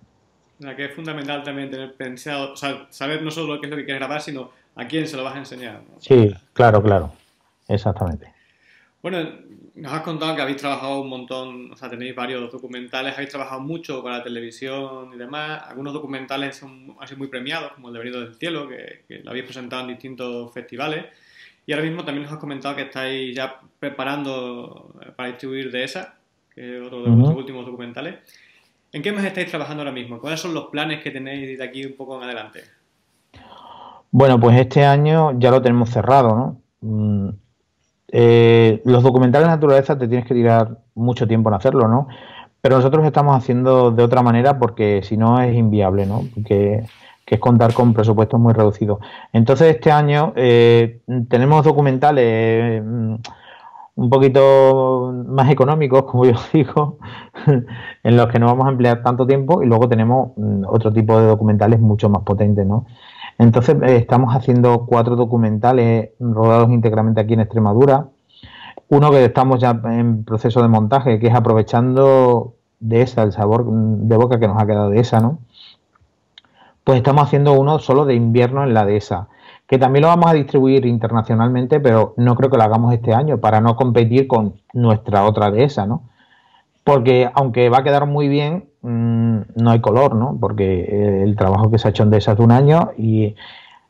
que es fundamental también tener pensado, o sea, saber no solo qué es lo que quieres grabar, sino a quién se lo vas a enseñar. Sí, claro, claro. Exactamente. Bueno, Nos has contado que habéis trabajado un montón, o sea, tenéis varios documentales, habéis trabajado mucho para la televisión y demás. Algunos documentales son, han sido muy premiados, como El de Venido del Cielo, que, lo habéis presentado en distintos festivales. Y ahora mismo también nos has comentado que estáis ya preparando para distribuir de esa, que es otro de vuestros últimos documentales. ¿En qué más estáis trabajando ahora mismo? ¿Cuáles son los planes que tenéis de aquí un poco en adelante? Bueno, pues este año ya lo tenemos cerrado, ¿no? Mm, eh, los documentales de naturaleza te tienes que tirar mucho tiempo en hacerlo, ¿no? Pero nosotros estamos haciendo de otra manera porque si no es inviable, ¿no? Que, es contar con presupuestos muy reducidos. Entonces este año eh, tenemos documentales mm, un poquito más económicos, como yo digo, en los que no vamos a emplear tanto tiempo y luego tenemos mm, otro tipo de documentales mucho más potentes, ¿no? Entonces, eh, estamos haciendo cuatro documentales rodados íntegramente aquí en Extremadura. Uno que estamos ya en proceso de montaje, que es aprovechando de esa, el sabor de boca que nos ha quedado de esa, ¿no? Pues estamos haciendo uno solo de invierno en la dehesa, que también lo vamos a distribuir internacionalmente, pero no creo que lo hagamos este año para no competir con nuestra otra dehesa, ¿no? Porque aunque va a quedar muy bien, Mm, no hay color, ¿no? Porque eh, el trabajo que se ha hecho en de hace un año y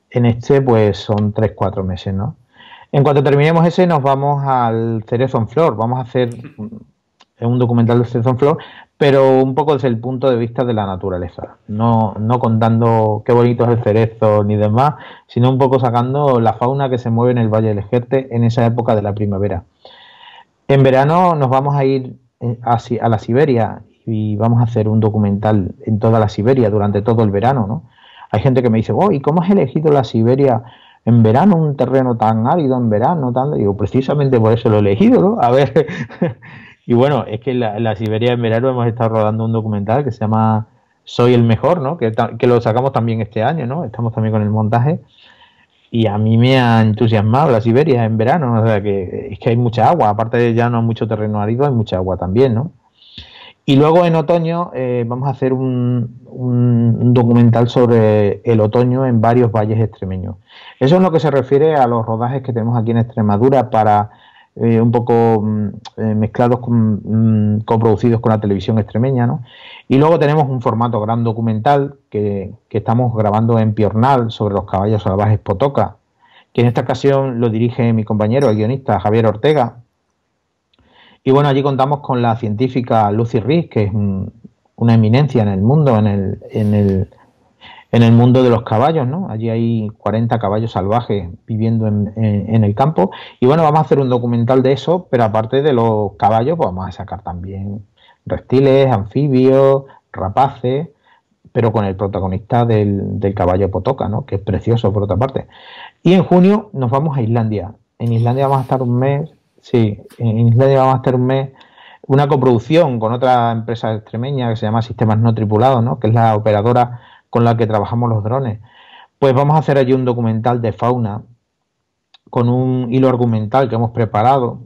en este pues son 3-4 meses, ¿no? En cuanto terminemos ese nos vamos al Cerezo en Flor, vamos a hacer un documental de Cerezo en Flor, pero un poco desde el punto de vista de la naturaleza, no, no contando qué bonito es el cerezo ni demás, sino un poco sacando la fauna que se mueve en el Valle del Ejerte en esa época de la primavera. En verano nos vamos a ir eh, a la Siberia y vamos a hacer un documental en toda la Siberia durante todo el verano, ¿no? Hay gente que me dice, oh, ¿y cómo has elegido la Siberia en verano, un terreno tan árido en verano? Tan... Digo, precisamente por eso lo he elegido, ¿no? A ver, y bueno, es que en la, Siberia en verano hemos estado rodando un documental que se llama Soy el Mejor, ¿no? Que, que lo sacamos también este año, ¿no? Estamos también con el montaje. Y a mí me ha entusiasmado la Siberia en verano, o sea que es que hay mucha agua, aparte de ya no mucho terreno árido, hay mucha agua también, ¿no? Y luego en otoño eh, vamos a hacer un, documental sobre el otoño en varios valles extremeños. Eso es lo que se refiere a los rodajes que tenemos aquí en Extremadura para eh, un poco mm, eh, mezclados, con, mm, coproducidos con la televisión extremeña. ¿no? Y luego tenemos un formato gran documental que, que estamos grabando en Piornal sobre los caballos salvajes Potoca, que en esta ocasión lo dirige mi compañero, el guionista Javier Ortega y bueno, allí contamos con la científica Lucy Rees, que es una eminencia en el mundo, en el, en el, en el mundo de los caballos, ¿no? Allí hay 40 caballos salvajes viviendo en, en, el campo. Y bueno, vamos a hacer un documental de eso, pero aparte de los caballos, pues vamos a sacar también reptiles, anfibios, rapaces, pero con el protagonista del, del caballo Potoca, ¿no? Que es precioso por otra parte. Y en junio nos vamos a Islandia. En Islandia vamos a estar un mes Sí, en Islandia vamos a hacer un mes una coproducción con otra empresa extremeña que se llama Sistemas No Tripulados, ¿no? que es la operadora con la que trabajamos los drones. Pues vamos a hacer allí un documental de fauna con un hilo argumental que hemos preparado,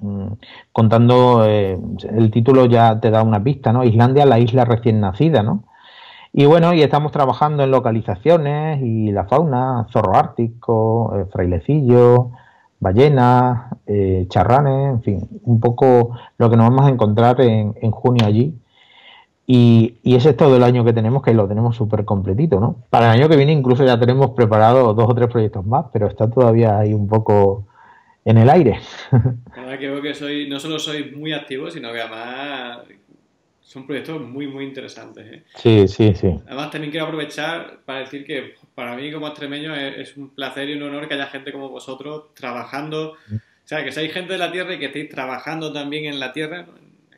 mm, contando, eh, el título ya te da una pista, ¿no? Islandia, la isla recién nacida, ¿no? Y bueno, y estamos trabajando en localizaciones y la fauna, zorro ártico, eh, frailecillo, ballenas, eh, charranes, en fin, un poco lo que nos vamos a encontrar en, junio allí. Y, ese es todo el año que tenemos, que lo tenemos súper completito, ¿no? Para el año que viene incluso ya tenemos preparado dos o tres proyectos más, pero está todavía ahí un poco en el aire. La verdad que veo que soy, no solo soy muy activo, sino que además son proyectos muy, muy interesantes. ¿eh? Sí, sí, sí. Además, también quiero aprovechar para decir que para mí como extremeño es, un placer y un honor que haya gente como vosotros trabajando, o sea, que seáis gente de la tierra y que estéis trabajando también en la tierra,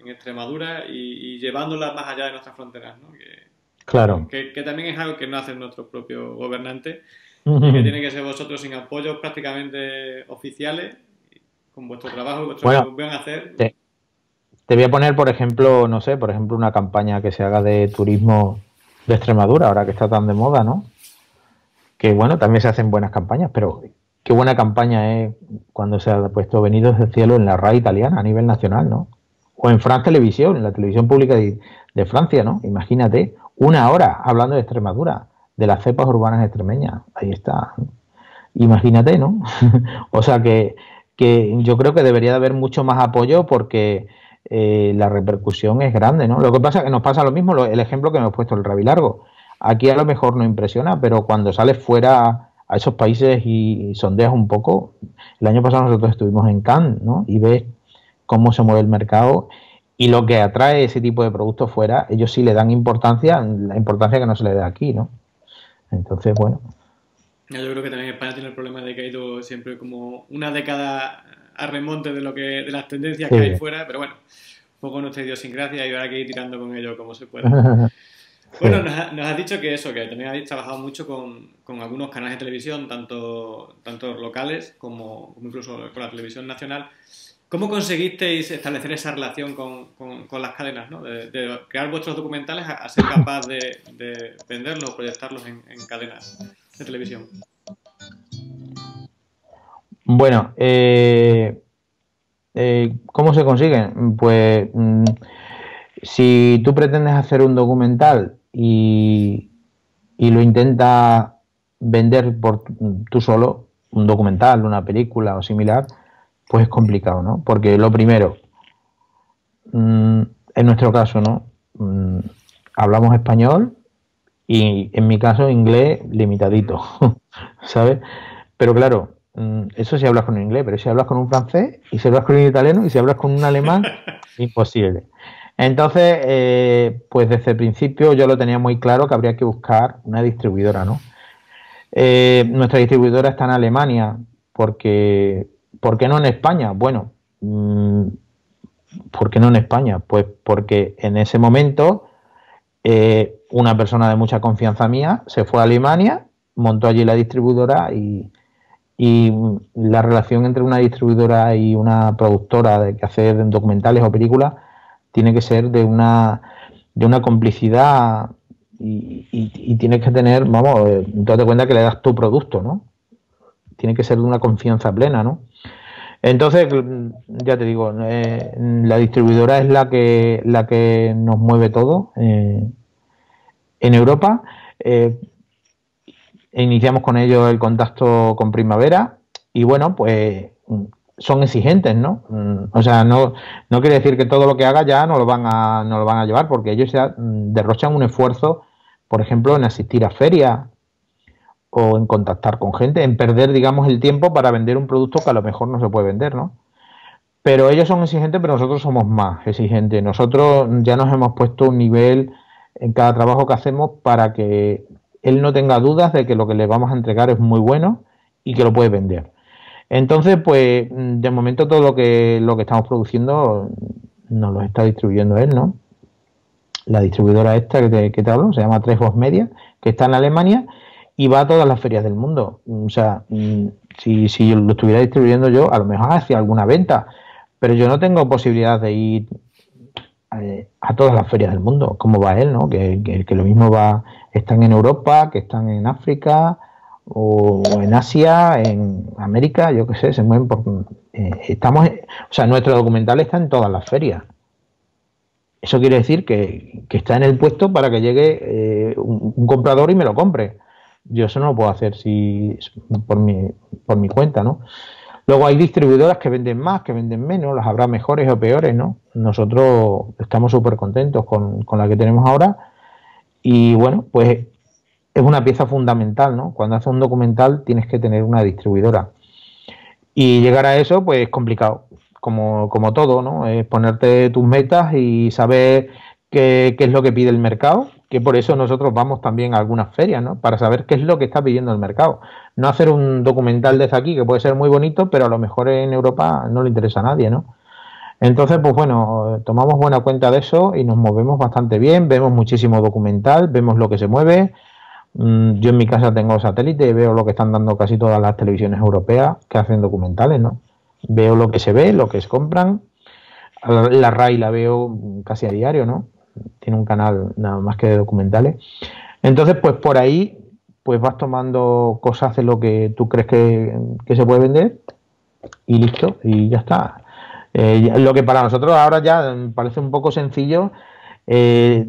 en Extremadura, y, llevándola más allá de nuestras fronteras, ¿no? Que, claro. Que, también es algo que no hacen nuestros propios gobernantes, y que tienen que ser vosotros sin apoyos prácticamente oficiales, con vuestro trabajo, vuestro bueno, que hacer. Te voy a poner, por ejemplo, no sé, por ejemplo, una campaña que se haga de turismo de Extremadura, ahora que está tan de moda, ¿no? Que bueno, también se hacen buenas campañas, pero qué buena campaña es cuando se ha puesto Venidos del Cielo en la RAI italiana a nivel nacional, ¿no? O en France Televisión, en la televisión pública de, Francia, ¿no? Imagínate, una hora hablando de Extremadura, de las cepas urbanas extremeñas. Ahí está. Imagínate, ¿no? o sea que que yo creo que debería de haber mucho más apoyo porque eh, la repercusión es grande, ¿no? Lo que pasa es que nos pasa lo mismo, el ejemplo que me he puesto el Rabi Largo. Aquí a lo mejor no impresiona, pero cuando sales fuera a esos países y sondeas un poco, el año pasado nosotros estuvimos en Cannes, ¿no? Y ves cómo se mueve el mercado y lo que atrae ese tipo de productos fuera, ellos sí le dan importancia, la importancia que no se le da aquí, ¿no? Entonces, bueno. Yo creo que también España tiene el problema de que ha ido siempre como una década a remonte de lo que de las tendencias que hay fuera, pero bueno, un poco nuestra idiosincrasia y ahora hay que ir tirando con ello como se puede. Bueno, nos, has dicho que eso, que también habéis trabajado mucho con, con algunos canales de televisión, tanto, tanto locales como, incluso con la televisión nacional. ¿Cómo conseguisteis establecer esa relación con, con, las cadenas, ¿no? de, crear vuestros documentales a, ser capaz de, de venderlos, proyectarlos en, en, cadenas de televisión? Bueno, eh, eh, ¿cómo se consigue? Pues mm, si tú pretendes hacer un documental y, lo intenta vender por tú solo, un documental, una película o similar, pues es complicado, ¿no? Porque lo primero, mm, en nuestro caso, ¿no? Mm, hablamos español y en mi caso inglés limitadito, ¿sabes? Pero claro, mm, eso si hablas con un inglés, pero si hablas con un francés y si hablas con un italiano y si hablas con un alemán, imposible. Entonces, eh, pues desde el principio yo lo tenía muy claro que habría que buscar una distribuidora, ¿no? Eh, nuestra distribuidora está en Alemania, porque ¿por qué no en España? Bueno, mm, ¿por qué no en España? Pues porque en ese momento eh, una persona de mucha confianza mía se fue a Alemania, montó allí la distribuidora y, y la relación entre una distribuidora y una productora de que hacer documentales o películas tiene que ser de una, de una complicidad y, tienes que tener, vamos, eh, date cuenta que le das tu producto, ¿no? Tiene que ser de una confianza plena, ¿no? Entonces, ya te digo, eh, la distribuidora es la que, la que nos mueve todo eh, en Europa. iniciamos con ellos el contacto con Primavera y bueno, pues son exigentes, ¿no? Mm, o sea, no, no quiere decir que todo lo que haga ya no lo van a, no lo van a llevar, porque ellos ya mm, derrochan un esfuerzo, por ejemplo, en asistir a ferias o en contactar con gente, en perder, digamos, el tiempo para vender un producto que a lo mejor no se puede vender, ¿no? Pero ellos son exigentes, pero nosotros somos más exigentes. Nosotros ya nos hemos puesto un nivel en cada trabajo que hacemos para que él no tenga dudas de que lo que le vamos a entregar es muy bueno y que lo puede vender. Entonces, pues de momento todo lo que, lo que estamos produciendo nos lo está distribuyendo él, ¿no? La distribuidora esta que te, hablo se llama Tres Media, que está en Alemania y va a todas las ferias del mundo. O sea, mm, si, si lo estuviera distribuyendo yo, a lo mejor hacia alguna venta, pero yo no tengo posibilidad de ir eh, a, todas las ferias del mundo, como va él, ¿no? Que, que, que, lo mismo va, están en Europa, que están en África, o en Asia, en América, yo qué sé, se mueven por... Eh, estamos, o sea, nuestro documental está en todas las ferias. Eso quiere decir que, está en el puesto para que llegue eh, un, comprador y me lo compre. Yo eso no lo puedo hacer si por mi, por mi cuenta, ¿no? Luego hay distribuidoras que venden más, que venden menos, las habrá mejores o peores, ¿no? Nosotros estamos súper contentos con, con la que tenemos ahora y bueno, pues es una pieza fundamental, ¿no? Cuando haces un documental tienes que tener una distribuidora. Y llegar a eso, pues es complicado, como, como todo, ¿no? Es ponerte tus metas y saber qué, qué, es lo que pide el mercado, que por eso nosotros vamos también a algunas ferias, ¿no? Para saber qué es lo que está pidiendo el mercado. No hacer un documental desde aquí, que puede ser muy bonito, pero a lo mejor en Europa no le interesa a nadie, ¿no? Entonces, pues bueno, tomamos buena cuenta de eso y nos movemos bastante bien, vemos muchísimo documental, vemos lo que se mueve, yo en mi casa tengo satélite y veo lo que están dando casi todas las televisiones europeas que hacen documentales, ¿no? Veo lo que se ve, lo que se compran. La RAI la veo casi a diario, ¿no? Tiene un canal nada más que de documentales. Entonces, pues por ahí, pues vas tomando cosas de lo que tú crees que, se puede vender y listo, y ya está. Eh, lo que para nosotros ahora ya parece un poco sencillo, eh,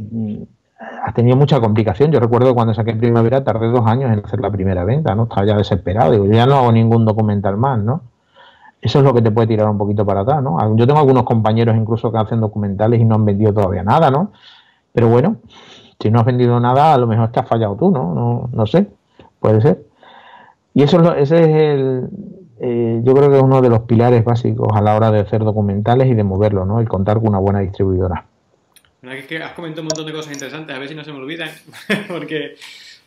ha tenido mucha complicación. Yo recuerdo cuando saqué Primavera tardé dos años en hacer la primera venta, ¿no? Estaba ya desesperado. Digo, yo ya no hago ningún documental más, ¿no? eso es lo que te puede tirar un poquito para atrás, ¿no? Yo tengo algunos compañeros incluso que hacen documentales y no han vendido todavía nada, ¿no? Pero bueno, si no has vendido nada, a lo mejor te has fallado tú, ¿no? No, no sé, puede ser. Y eso es ese es el, eh, yo creo que es uno de los pilares básicos a la hora de hacer documentales y de moverlo, ¿no? El contar con una buena distribuidora. Es que has comentado un montón de cosas interesantes, a ver si no se me olvidan, porque,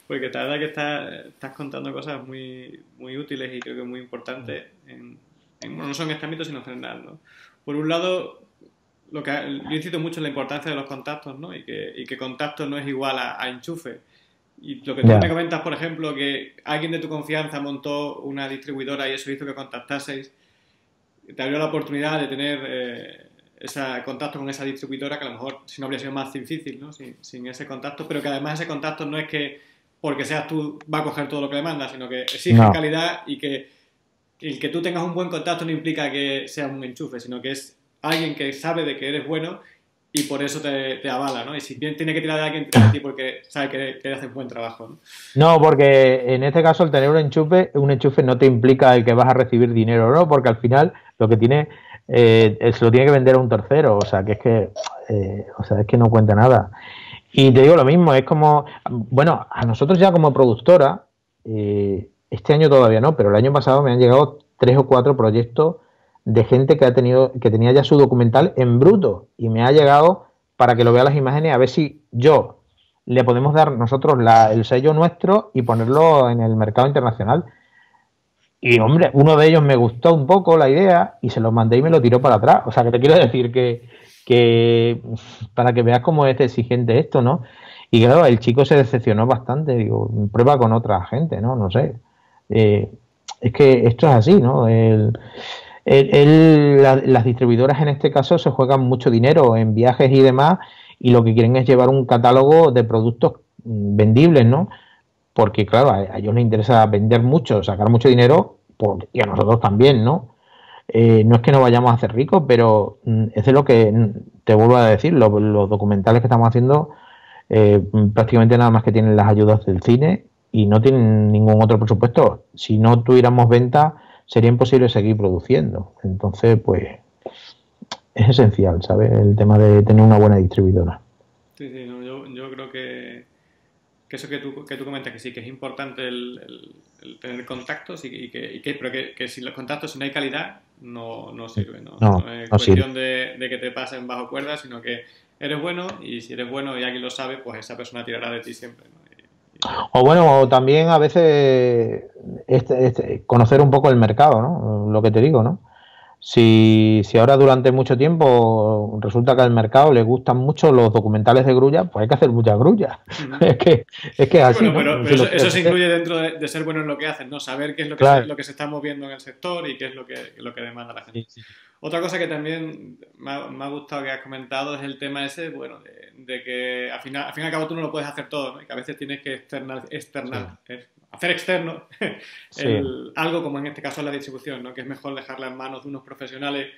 porque la verdad que estás, estás contando cosas muy, muy útiles y creo que muy importantes en, no solo en este ámbito, sino en general. ¿no? Por un lado, lo que, yo incito mucho en la importancia de los contactos ¿no? y, que, y que contacto no es igual a, enchufe. Y lo que tú me comentas, por ejemplo, que alguien de tu confianza montó una distribuidora y eso hizo que contactaseis, te abrió la oportunidad de tener eh, ese contacto con esa distribuidora que a lo mejor si no habría sido más difícil, ¿no? Sin, sin, ese contacto, pero que además ese contacto no es que porque seas tú va a coger todo lo que le manda, sino que exige calidad y que el que tú tengas un buen contacto no implica que sea un enchufe, sino que es alguien que sabe de que eres bueno y por eso te, avala, ¿no? Y si bien tiene que tirar de alguien, tira de ti porque sabe que, que haces buen trabajo, ¿no? No, porque en este caso el tener un enchufe, un enchufe no te implica el que vas a recibir dinero, ¿no? Porque al final lo que tiene, eh, se lo tiene que vender a un tercero, o sea, que es que, eh, o sea, es que no cuenta nada. Y te digo lo mismo, es como, bueno, a nosotros ya como productora, eh, este año todavía no, pero el año pasado me han llegado tres o cuatro proyectos de gente que ha tenido, que tenía ya su documental en bruto y me ha llegado para que lo vea las imágenes a ver si yo le podemos dar nosotros el sello nuestro y ponerlo en el mercado internacional. Y hombre, uno de ellos me gustó un poco la idea y se lo mandé y me lo tiró para atrás. O sea, que te quiero decir que, que para que veas cómo es exigente esto, ¿no? Y claro, el chico se decepcionó bastante. Digo, prueba con otra gente, ¿no? No sé. Eh, es que esto es así, ¿no? las distribuidoras en este caso se juegan mucho dinero en viajes y demás y lo que quieren es llevar un catálogo de productos vendibles, ¿no? Porque claro, a, ellos les interesa vender mucho, sacar mucho dinero y a nosotros también, ¿no? Eh, no es que no vayamos a hacer ricos, pero mm, es lo que mm, te vuelvo a decir, los documentales que estamos haciendo eh, prácticamente nada más que tienen las ayudas del cine y no tienen ningún otro presupuesto. Si no tuviéramos venta, sería imposible seguir produciendo. Entonces, pues es esencial, ¿sabes? El tema de tener una buena distribuidora. Sí, sí, yo, creo que, eso que tú, que tú comentas, que sí, que es importante el, tener contactos, y, que, pero que, si los contactos, si no hay calidad, no, no sirve. No, no, es cuestión De, de, que te pasen bajo cuerda, sino que eres bueno y si eres bueno y alguien lo sabe, pues esa persona tirará de ti siempre. ¿no? O bueno, también a veces este, este, conocer un poco el mercado, ¿no? Lo que te digo, ¿no? Si, si ahora durante mucho tiempo resulta que al mercado le gustan mucho los documentales de grulla, pues hay que hacer muchas grullas. es que es que así. pero, eso, se incluye dentro de, ser bueno en lo que hacen, ¿no? Saber qué es lo que, se, lo que se está moviendo en el sector y qué es lo que, lo que demanda la gente. Otra cosa que también me ha, gustado que has comentado es el tema ese, bueno, de, que al final, al fin y al cabo tú no lo puedes hacer todo, ¿no? Y que a veces tienes que external, external hacer externo algo como en este caso la distribución, ¿no? Que es mejor dejarla en manos de unos profesionales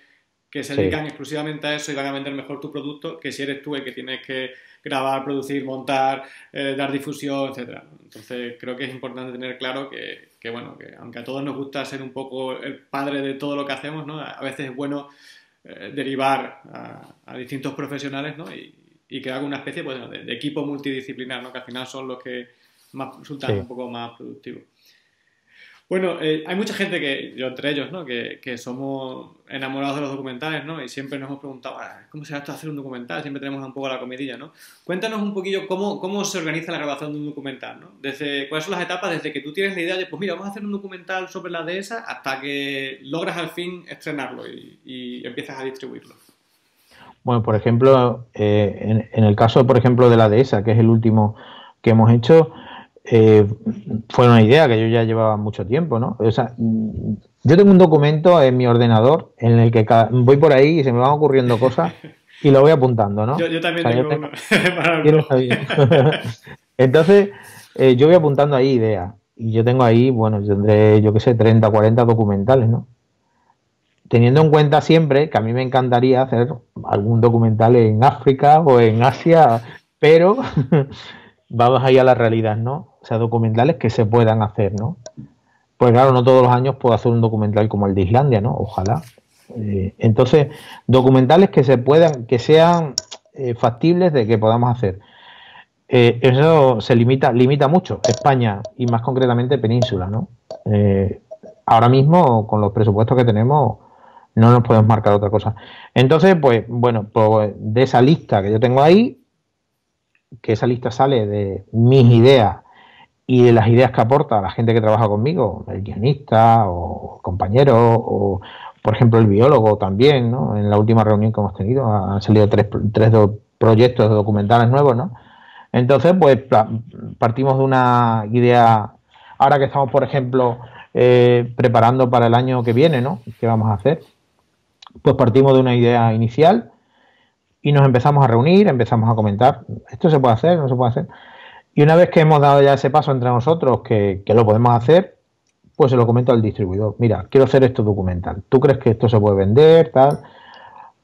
que se dedican exclusivamente a eso y van a vender mejor tu producto que si eres tú el que tienes que grabar, producir, montar, eh, dar difusión, etcétera. Entonces creo que es importante tener claro que, que, bueno, que aunque a todos nos gusta ser un poco el padre de todo lo que hacemos, ¿no? A veces es bueno eh, derivar a, distintos profesionales, ¿no? Y, que haga una especie pues, de, equipo multidisciplinar, ¿no? Que al final son los que más, resultan un poco más productivos. Bueno, eh, hay mucha gente que, yo entre ellos, ¿no? Que, que, somos enamorados de los documentales, ¿no? Y siempre nos hemos preguntado, ah, ¿cómo será esto hacer un documental? Siempre tenemos un poco la comidilla, ¿no? Cuéntanos un poquillo cómo, cómo se organiza la grabación de un documental, ¿no? Desde, ¿Cuáles son las etapas desde que tú tienes la idea de, pues mira, vamos a hacer un documental sobre la dehesa hasta que logras al fin estrenarlo y, empiezas a distribuirlo? Bueno, por ejemplo, eh, en, en, el caso, por ejemplo, de la dehesa, que es el último que hemos hecho, eh, fue una idea que yo ya llevaba mucho tiempo, ¿no? O sea, yo tengo un documento en mi ordenador en el que voy por ahí y se me van ocurriendo cosas y lo voy apuntando, ¿no? Yo, también tengo uno. Entonces, eh, yo voy apuntando ahí ideas. Y yo tengo ahí, bueno, tendré, yo qué sé, 30, 40 documentales, ¿no? Teniendo en cuenta siempre que a mí me encantaría hacer algún documental en África o en Asia, pero vamos ahí a la realidad, ¿no? O sea, documentales que se puedan hacer, ¿no? pues claro, no todos los años puedo hacer un documental como el de Islandia, ¿no? Ojalá. Eh, entonces, documentales que se puedan, que sean eh, factibles de que podamos hacer. Eh, eso se limita, limita mucho España y más concretamente Península, ¿no? ahora mismo, con los presupuestos que tenemos, no nos podemos marcar otra cosa. Entonces, pues, bueno, pues de esa lista que yo tengo ahí, que esa lista sale de mis ideas y de las ideas que aporta la gente que trabaja conmigo, el guionista o compañero o, por ejemplo, el biólogo también, ¿no? En la última reunión que hemos tenido han salido tres, tres proyectos documentales nuevos, ¿no? Entonces, pues partimos de una idea, ahora que estamos, por ejemplo, eh, preparando para el año que viene, ¿no? ¿Qué vamos a hacer? Pues partimos de una idea inicial y nos empezamos a reunir, empezamos a comentar, esto se puede hacer, no se puede hacer. Y una vez que hemos dado ya ese paso entre nosotros, que, que lo podemos hacer, pues se lo comento al distribuidor, mira, quiero hacer esto documental, ¿tú crees que esto se puede vender, tal?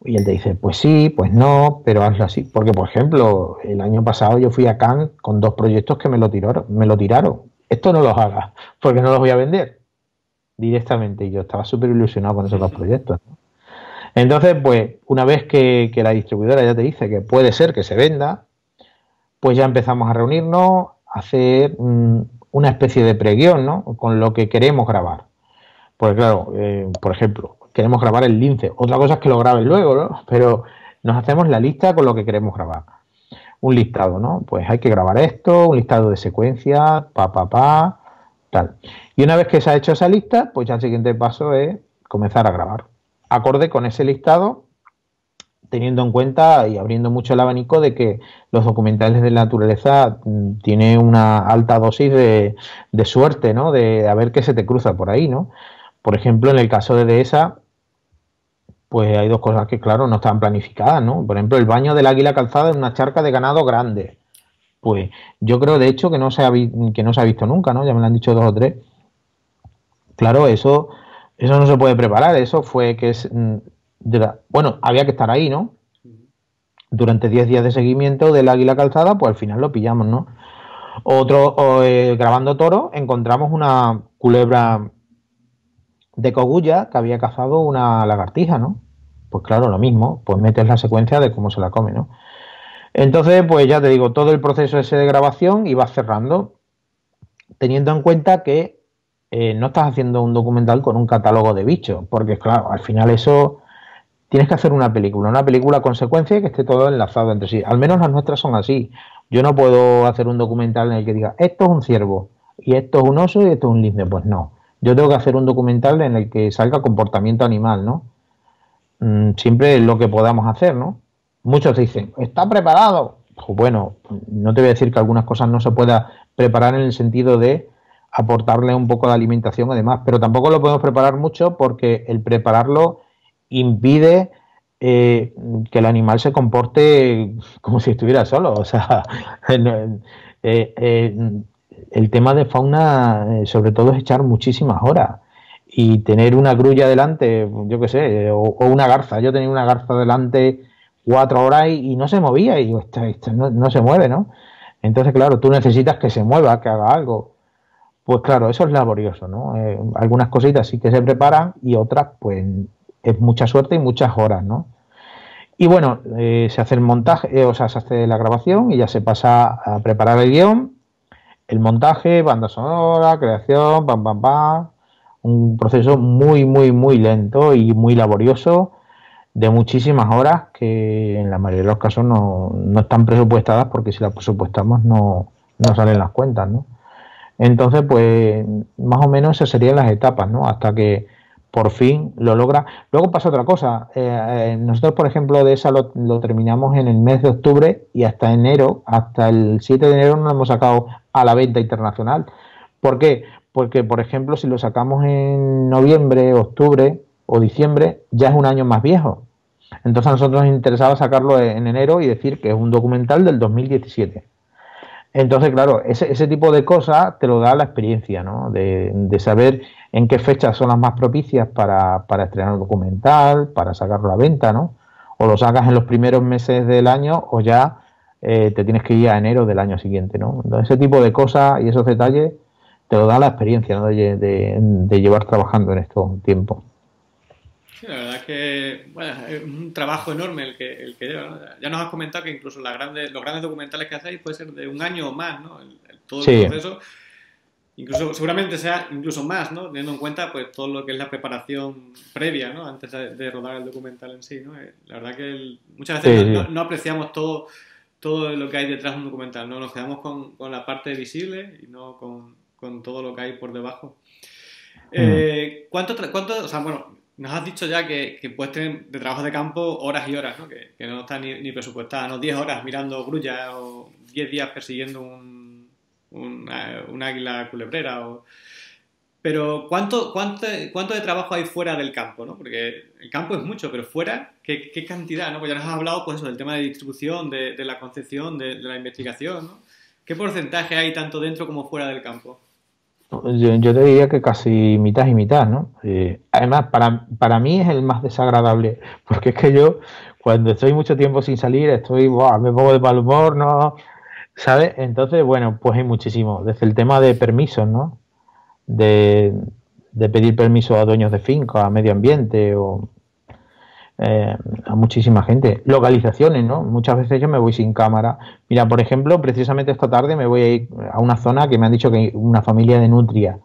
Y él te dice, pues sí, pues no, pero hazlo así. Porque, por ejemplo, el año pasado yo fui a Cannes con dos proyectos que me lo tiraron. Me lo tiraron. Esto no los hagas, porque no los voy a vender directamente. Y yo estaba súper ilusionado con esos dos proyectos. Entonces, pues, una vez que, la distribuidora ya te dice que puede ser que se venda, pues ya empezamos a reunirnos, a hacer una especie de preguión, ¿no? Con lo que queremos grabar. Porque claro, eh, por ejemplo, queremos grabar el lince. Otra cosa es que lo graben luego, ¿no? Pero nos hacemos la lista con lo que queremos grabar. Un listado, ¿no? Pues hay que grabar esto, un listado de secuencias, pa, pa, pa, tal. Y una vez que se ha hecho esa lista, pues ya el siguiente paso es comenzar a grabar. Acorde con ese listado, teniendo en cuenta y abriendo mucho el abanico de que los documentales de la naturaleza mm, tiene una alta dosis de, suerte, ¿no? De, a ver qué se te cruza por ahí, ¿no? Por ejemplo, en el caso de Dehesa, pues hay dos cosas que, claro, no estaban planificadas, ¿no? Por ejemplo, el baño del águila calzada en una charca de ganado grande. Pues yo creo, de hecho, que no se ha, que no se ha visto nunca, ¿no? Ya me lo han dicho dos o tres. Claro, eso, eso no se puede preparar. Eso fue que es mm, bueno, había que estar ahí, ¿no? Durante 10 días de seguimiento del águila calzada, pues al final lo pillamos, ¿no? Otro, eh, grabando toro, encontramos una culebra de cogulla que había cazado una lagartija, ¿no? Pues claro, lo mismo, pues metes la secuencia de cómo se la come, ¿no? Entonces, pues ya te digo, todo el proceso ese de grabación iba cerrando, teniendo en cuenta que eh, no estás haciendo un documental con un catálogo de bichos, porque claro, al final eso tienes que hacer una película, una película consecuencia que esté todo enlazado entre sí. Al menos las nuestras son así. Yo no puedo hacer un documental en el que diga, esto es un ciervo, y esto es un oso, y esto es un lince. Pues no. Yo tengo que hacer un documental en el que salga comportamiento animal, ¿no? Mm, siempre lo que podamos hacer, ¿no? Muchos dicen, ¿está preparado? Pues bueno, no te voy a decir que algunas cosas no se pueda preparar en el sentido de aportarle un poco de alimentación además, pero tampoco lo podemos preparar mucho porque el prepararlo impide eh, que el animal se comporte como si estuviera solo. O sea, eh, eh, el tema de fauna, sobre todo, es echar muchísimas horas. Y tener una grulla delante, yo qué sé, o, una garza. Yo tenía una garza delante cuatro horas y, no se movía, y no, no, se mueve, ¿no? Entonces, claro, tú necesitas que se mueva, que haga algo. Pues claro, eso es laborioso, ¿no? algunas cositas sí que se preparan y otras, pues es mucha suerte y muchas horas, ¿no? Y bueno, eh, se hace el montaje, eh, o sea, se hace la grabación y ya se pasa a preparar el guion, el montaje, banda sonora, creación, pam, pam, pam. Un proceso muy, muy, muy lento y muy laborioso, de muchísimas horas que en la mayoría de los casos no, no están presupuestadas porque si las presupuestamos no, no salen las cuentas, ¿no? Entonces, pues, más o menos esas serían las etapas, ¿no? Hasta que por fin lo logra. Luego pasa otra cosa. Eh, eh, nosotros, por ejemplo, de esa lo, terminamos en el mes de octubre y hasta enero, hasta el 7 de enero no lo hemos sacado a la venta internacional. ¿Por qué? Porque, por ejemplo, si lo sacamos en noviembre, octubre o diciembre, ya es un año más viejo. Entonces a nosotros nos interesaba sacarlo en enero y decir que es un documental del 2017. Entonces, claro, ese, ese tipo de cosas te lo da la experiencia, ¿no? De, de saber en qué fechas son las más propicias para, para estrenar un documental, para sacarlo a la venta, ¿no? O lo sacas en los primeros meses del año o ya eh, te tienes que ir a enero del año siguiente, ¿no? ese tipo de cosas y esos detalles te lo da la experiencia ¿no? de, de, llevar trabajando en esto un tiempo. Sí, la verdad es que bueno, es un trabajo enorme el que, el que lleva. Ya nos has comentado que incluso las grandes, los grandes documentales que hacéis puede ser de un año o más, ¿no? todo el proceso. Incluso, seguramente sea incluso más, ¿no? Teniendo en cuenta pues todo lo que es la preparación previa, ¿no? Antes de, rodar el documental en sí, ¿no? Eh, la verdad que muchas veces no, apreciamos todo, todo lo que hay detrás de un documental, ¿no? Nos quedamos con, con la parte visible y no con, con, todo lo que hay por debajo. Eh, ¿cuánto, ¿Cuánto, o sea, bueno, nos has dicho ya que, que, puedes tener de trabajo de campo horas y horas, ¿no? Que, no está ni, ni presupuestada, ¿no? 10 horas mirando grulla o 10 días persiguiendo un un, águila culebrera. O... Pero ¿cuánto, cuánto, ¿cuánto de trabajo hay fuera del campo? ¿no? Porque el campo es mucho, pero fuera, ¿qué, qué cantidad? ¿no? Pues ya nos has hablado pues, del tema de distribución, de, de la concepción, de, la investigación. ¿no? ¿Qué porcentaje hay tanto dentro como fuera del campo? Yo, yo te diría que casi mitad y mitad, ¿no? Además, para, para mí es el más desagradable, porque es que yo, cuando estoy mucho tiempo sin salir, estoy, me pongo de mal humor, ¿no? ¿Sabes? Entonces, bueno, pues hay muchísimo. Desde el tema de permisos, ¿no? De, pedir permiso a dueños de finca, a medio ambiente o eh, a muchísima gente. Localizaciones, ¿no? Muchas veces yo me voy sin cámara. Mira, por ejemplo, precisamente esta tarde me voy a ir a una zona que me han dicho que hay una familia de nutria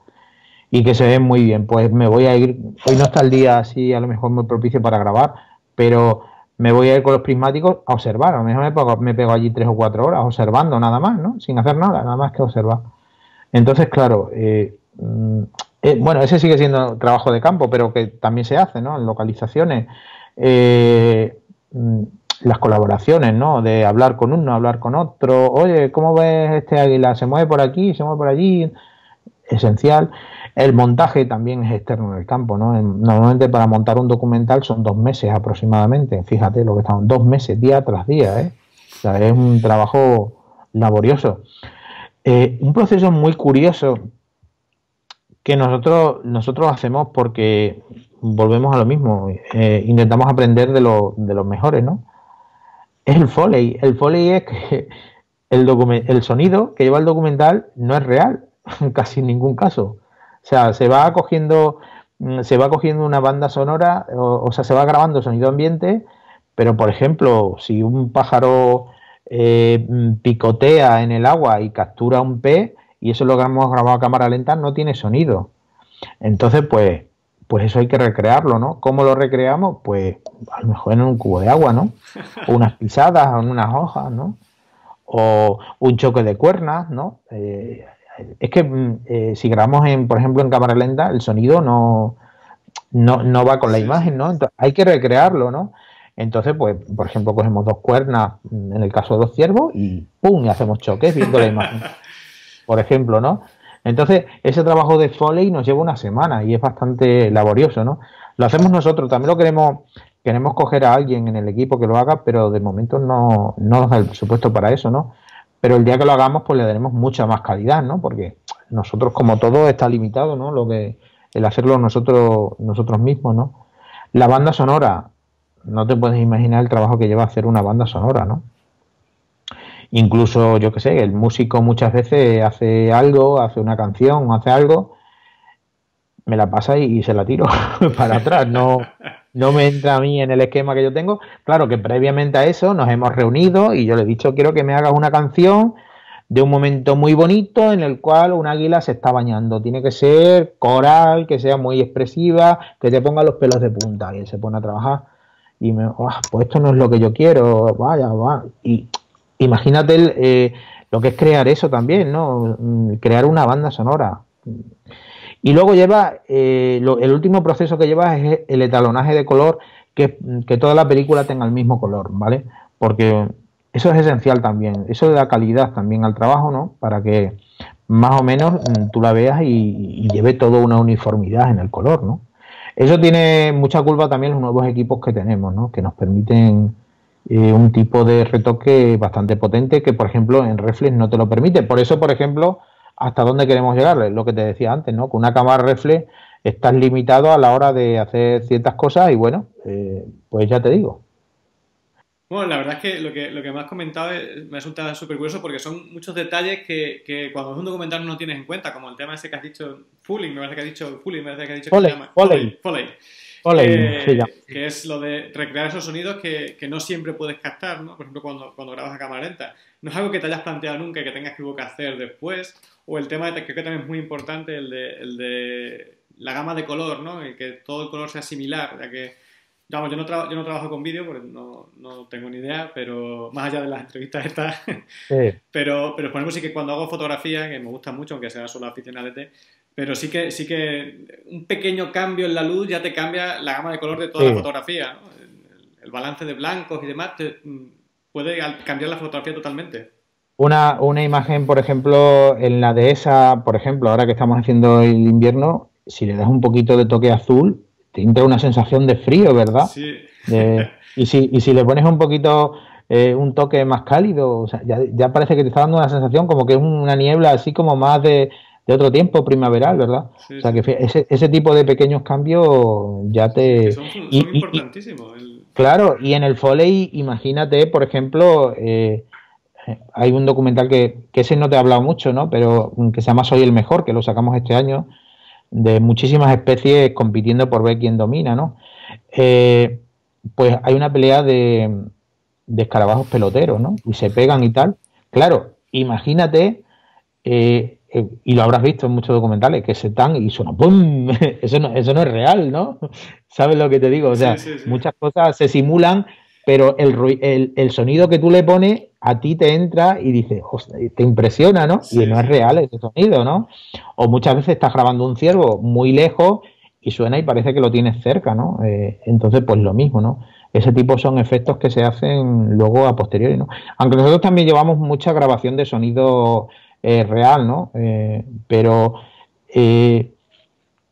y que se ve muy bien. Pues me voy a ir, hoy no está el día así, a lo mejor muy propicio para grabar, pero me voy a ir con los prismáticos a observar. A lo mejor me pego, me pego allí tres o cuatro horas observando nada más, ¿no? Sin hacer nada, nada más que observar. Entonces, claro, eh, mm, eh, bueno, ese sigue siendo trabajo de campo, pero que también se hace, ¿no? En localizaciones, eh, mm, las colaboraciones, ¿no? De hablar con uno, hablar con otro. Oye, ¿cómo ves este águila? ¿Se mueve por aquí? ¿Se mueve por allí? Esencial. El montaje también es externo en el campo, ¿no? Normalmente para montar un documental son dos meses aproximadamente. Fíjate lo que estamos, dos meses, día tras día, ¿eh? Es un trabajo laborioso. Eh, un proceso muy curioso que nosotros, nosotros hacemos porque volvemos a lo mismo, eh, intentamos aprender de, de los mejores, ¿no? Es el Foley. El Foley es que el, el sonido que lleva el documental no es real, en casi ningún caso. O sea, se va cogiendo, mm, se va cogiendo una banda sonora, o, sea, se va grabando sonido ambiente, pero por ejemplo, si un pájaro eh, mm, picotea en el agua y captura un pez, y eso lo hemos grabado a cámara lenta, no tiene sonido. Entonces, pues, pues eso hay que recrearlo, ¿no? ¿Cómo lo recreamos? Pues a lo mejor en un cubo de agua, ¿no? O unas pisadas, o en unas hojas, ¿no? O un choque de cuernas, ¿no? Eh, es que mm, eh, si grabamos, en, por ejemplo, en cámara lenta, el sonido no, no, va con la imagen, ¿no? Entonces, hay que recrearlo, ¿no? Entonces, pues, por ejemplo, cogemos dos cuernas, mm, en el caso de los ciervos, y ¡pum! y hacemos choques viendo la imagen. Por ejemplo, ¿no? Entonces, ese trabajo de Foley nos lleva una semana y es bastante laborioso, ¿no? Lo hacemos nosotros, también lo queremos, queremos coger a alguien en el equipo que lo haga, pero de momento no, no nos da el presupuesto para eso, ¿no? pero el día que lo hagamos pues le daremos mucha más calidad, ¿no? Porque nosotros como todo está limitado, ¿no? Lo que el hacerlo nosotros nosotros mismos, ¿no? La banda sonora, no te puedes imaginar el trabajo que lleva hacer una banda sonora, ¿no? Incluso, yo qué sé, el músico muchas veces hace algo, hace una canción, hace algo, me la pasa y, y se la tiro para atrás, no, no me entra a mí en el esquema que yo tengo. Claro que previamente a eso nos hemos reunido y yo le he dicho, quiero que me hagas una canción de un momento muy bonito en el cual un águila se está bañando. Tiene que ser coral, que sea muy expresiva, que te ponga los pelos de punta. Y él se pone a trabajar y me, pues esto no es lo que yo quiero, vaya, va. Imagínate eh, lo que es crear eso también, ¿no? Mm, crear una banda sonora. Y luego lleva, eh, el último proceso que lleva es el etalonaje de color, que, toda la película tenga el mismo color, ¿vale? Porque eso es esencial también, eso da calidad también al trabajo, ¿no? Para que más o menos mm, tú la veas y, lleve toda una uniformidad en el color, ¿no? Eso tiene mucha culpa también los nuevos equipos que tenemos, ¿no? Que nos permiten eh, un tipo de retoque bastante potente que, por ejemplo, en Reflex no te lo permite. Por eso, por ejemplo, hasta dónde queremos llegar, es lo que te decía antes, ¿no? Con una cámara reflex estás limitado a la hora de hacer ciertas cosas y bueno, eh, pues ya te digo. Bueno, la verdad es que lo que, lo que me has comentado me resulta súper curioso porque son muchos detalles que, que cuando es un documental no tienes en cuenta, como el tema ese que has dicho, Fulling, me parece que has dicho, Fulling, me parece que has dicho Foley, que se llama. Foley. Foley. Foley, Eh, sí, ya. que es lo de recrear esos sonidos que, que no siempre puedes captar, ¿no? Por ejemplo, cuando, cuando grabas a cámara lenta. No es algo que te hayas planteado nunca y que tengas que que hacer después. O el tema de, que también es muy importante, el de, el de la gama de color, ¿no? El que todo el color sea similar, ya que, vamos, yo no, yo no trabajo con vídeo porque no, no tengo ni idea, pero más allá de las entrevistas estas, Sí. pero, pero por ejemplo sí que cuando hago fotografía, que me gusta mucho, aunque sea solo aficionado pero sí que, sí que un pequeño cambio en la luz ya te cambia la gama de color de toda Sí. la fotografía. ¿no? El, el balance de blancos y demás te- mm, puede cambiar la fotografía totalmente. Una, una imagen, por ejemplo, en la dehesa, por ejemplo, ahora que estamos haciendo el invierno, si le das un poquito de toque azul, te entra una sensación de frío, ¿verdad? Sí, De- y, si, y si le pones un poquito, eh, un toque más cálido, o sea, ya, ya parece que te está dando una sensación como que es una niebla así como más de, de otro tiempo primaveral, ¿verdad? sí, O sea, que ese, ese tipo de pequeños cambios ya te... Son, son y- y- y- importantísimos. El- Claro, y en el Foley, imagínate, por ejemplo, eh, hay un documental que, que ese no te he hablado mucho, ¿no? Pero mm, que se llama Soy el Mejor, que lo sacamos este año, de muchísimas especies compitiendo por ver quién domina, ¿no? Eh, pues hay una pelea de, de escarabajos peloteros, ¿no? Y se pegan y tal. Claro, imagínate, eh, eh, y lo habrás visto en muchos documentales, que se están y suena ¡pum! Eso no, eso no es real, ¿no? ¿Sabes lo que te digo? O sea, Sí, sí, sí. muchas cosas se simulan, pero el, el, el sonido que tú le pones a ti te entra y dices, te impresiona, ¿no? Y no es real ese sonido, ¿no? O muchas veces estás grabando un ciervo muy lejos y suena y parece que lo tienes cerca, ¿no? Eh, entonces, pues lo mismo, ¿no? Ese tipo son efectos que se hacen luego a posteriori, ¿no? Aunque nosotros también llevamos mucha grabación de sonido eh, real, ¿no? Eh, pero eh,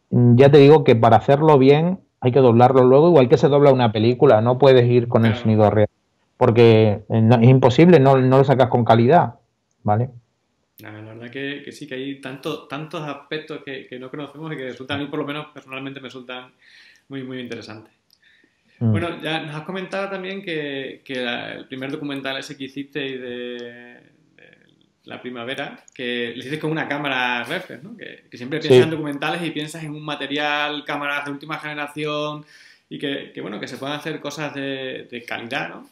ya te digo que para hacerlo bien hay que doblarlo luego, igual que se dobla una película, no puedes ir con el sonido real, porque eh, es imposible, no, no lo sacas con calidad, ¿vale? La verdad que, que sí, que hay tanto, tantos aspectos que, que no conocemos y que resultan, a mí por lo menos personalmente me resultan muy, muy interesantes. Mm. Bueno, ya nos has comentado también que, que la- el primer documental ese que hiciste y de la primavera, que le hiciste con una cámara reflex, ¿no? Que, que siempre Sí. piensas en documentales y piensas en un material, cámaras de última generación y que, que, bueno, que se puedan hacer cosas de, de calidad, ¿no?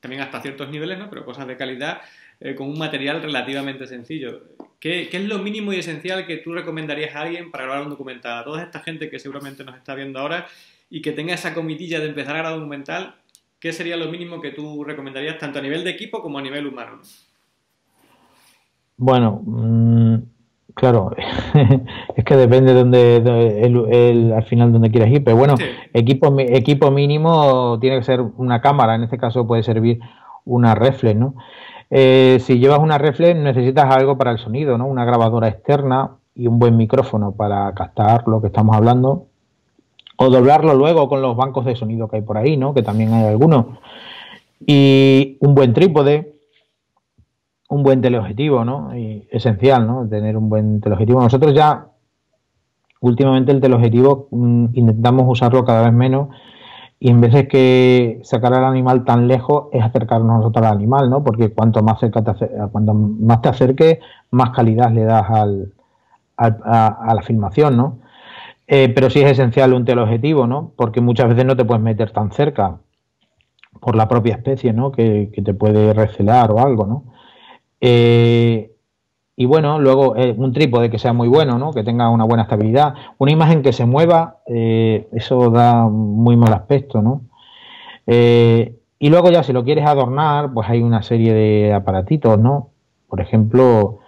También hasta ciertos niveles, ¿no? Pero cosas de calidad eh, con un material relativamente sencillo. ¿Qué, qué es lo mínimo y esencial que tú recomendarías a alguien para grabar un documental? A toda esta gente que seguramente nos está viendo ahora y que tenga esa comitilla de empezar a grabar un documental, ¿qué sería lo mínimo que tú recomendarías tanto a nivel de equipo como a nivel humano? Bueno, mm, claro, es que depende de donde, de- el- el- al final donde quieras ir, pero bueno, Sí. equipo, equipo mínimo tiene que ser una cámara, en este caso puede servir una reflex, ¿no? Eh, si llevas una reflex necesitas algo para el sonido, ¿no? Una grabadora externa y un buen micrófono para captar lo que estamos hablando o doblarlo luego con los bancos de sonido que hay por ahí, ¿no? Que también hay algunos. Y un buen trípode, un buen teleobjetivo, ¿no? Y esencial, ¿no? Tener un buen teleobjetivo. Nosotros ya, últimamente el teleobjetivo mm, intentamos usarlo cada vez menos y en de que sacar al animal tan lejos es acercarnos nosotros al animal, ¿no? Porque cuanto más cerca te cuanto más te acerques, más calidad le das al, al- a, a la filmación, ¿no? Eh, pero sí es esencial un teleobjetivo, ¿no? Porque muchas veces no te puedes meter tan cerca por la propia especie, ¿no? Que, que te puede recelar o algo, ¿no? Eh, y bueno, luego eh, un trípode que sea muy bueno, ¿no? Que tenga una buena estabilidad. Una imagen que se mueva, eh, eso da muy mal aspecto, ¿no? Eh, y luego ya si lo quieres adornar, pues hay una serie de aparatitos, ¿no? Por ejemplo,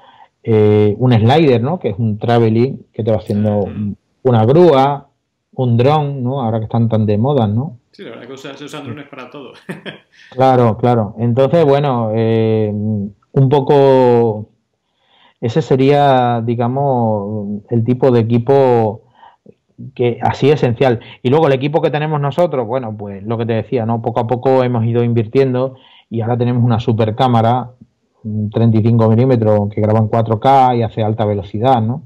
eh, un slider, ¿no? Que es un traveling que te va haciendo una grúa, un dron, ¿no? Ahora que están tan de moda, ¿no? Sí, la verdad que se usan drones para todo. Claro, claro. Entonces, bueno, eh, un poco ese sería, digamos, el tipo de equipo que así esencial. Y luego el equipo que tenemos nosotros, bueno, pues lo que te decía, ¿no? Poco a poco hemos ido invirtiendo y ahora tenemos una super cámara, un 35 milímetros que graba en 4K y hace alta velocidad, ¿no?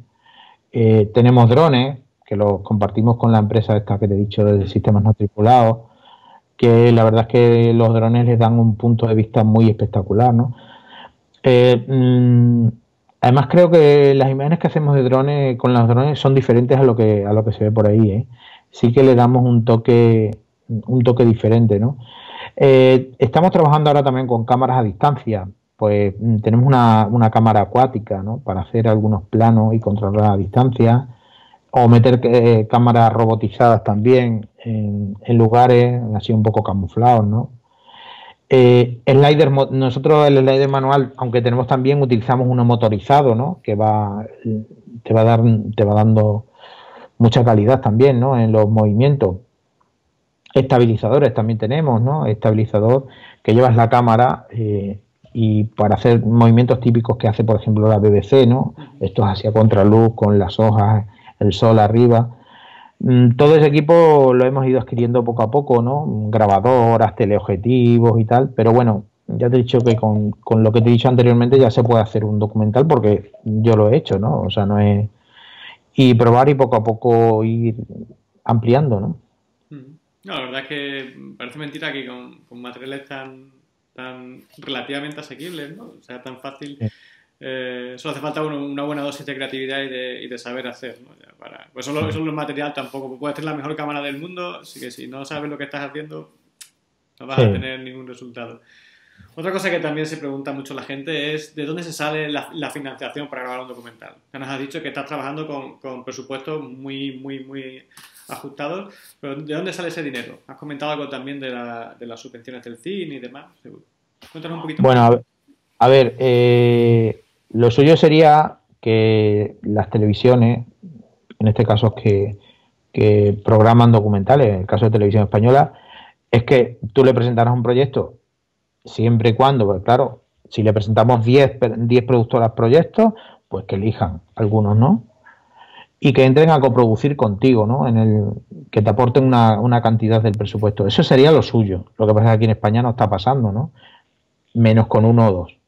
Eh, tenemos drones que los compartimos con la empresa esta que te he dicho de sistemas no tripulados que la verdad es que los drones les dan un punto de vista muy espectacular, ¿no? Eh, mm, además creo que las imágenes que hacemos de drones con los drones son diferentes a lo que a lo que se ve por ahí, ¿eh? Sí que le damos un toque un toque diferente, ¿no? Eh, estamos trabajando ahora también con cámaras a distancia, pues mm, tenemos una, una cámara acuática, ¿no? Para hacer algunos planos y controlar a distancia o meter eh, cámaras robotizadas también en, lugares así un poco camuflados, ¿no? Eh, slider, nosotros el slider manual, aunque tenemos también, utilizamos uno motorizado, ¿no? Que va, te va a dar, te va dando mucha calidad también, ¿no? En los movimientos. Estabilizadores también tenemos, ¿no? Estabilizador que llevas la cámara eh, y para hacer movimientos típicos que hace, por ejemplo, la BBC, ¿no? Esto es hacia contraluz con las hojas el sol arriba. Mm, todo ese equipo lo hemos ido adquiriendo poco a poco, ¿no? Grabadoras, teleobjetivos y tal, pero bueno, ya te he dicho que con, lo que te he dicho anteriormente ya se puede hacer un documental porque yo lo he hecho, ¿no? O sea, no es... Y probar y poco a poco ir ampliando, ¿no? Mm. No, la verdad es que parece mentira que con, materiales tan, tan relativamente asequibles, ¿no? O sea, tan fácil... Eh, solo hace falta una buena dosis de creatividad y de, saber hacer. ¿no? pues solo, eso es material tampoco. Puedes tener la mejor cámara del mundo, así que si no sabes lo que estás haciendo, no vas a tener ningún resultado. Otra cosa que también se pregunta mucho la gente es de dónde se sale la, financiación para grabar un documental. Ya nos has dicho que estás trabajando con, con, presupuestos muy, muy, muy ajustados, pero ¿de dónde sale ese dinero? Has comentado algo también de, las subvenciones del cine y demás. Cuéntanos un poquito. Bueno, a ver, a ver eh, lo suyo sería que las televisiones, en este caso que, que programan documentales, en el caso de Televisión Española, es que tú le presentarás un proyecto siempre y cuando, pues claro, si le presentamos 10, 10 productoras proyectos, pues que elijan algunos, ¿no? Y que entren a coproducir contigo, ¿no? En el que te aporten una, una cantidad del presupuesto. Eso sería lo suyo. Lo que pasa es que aquí en España no está pasando, ¿no? Menos con uno o dos.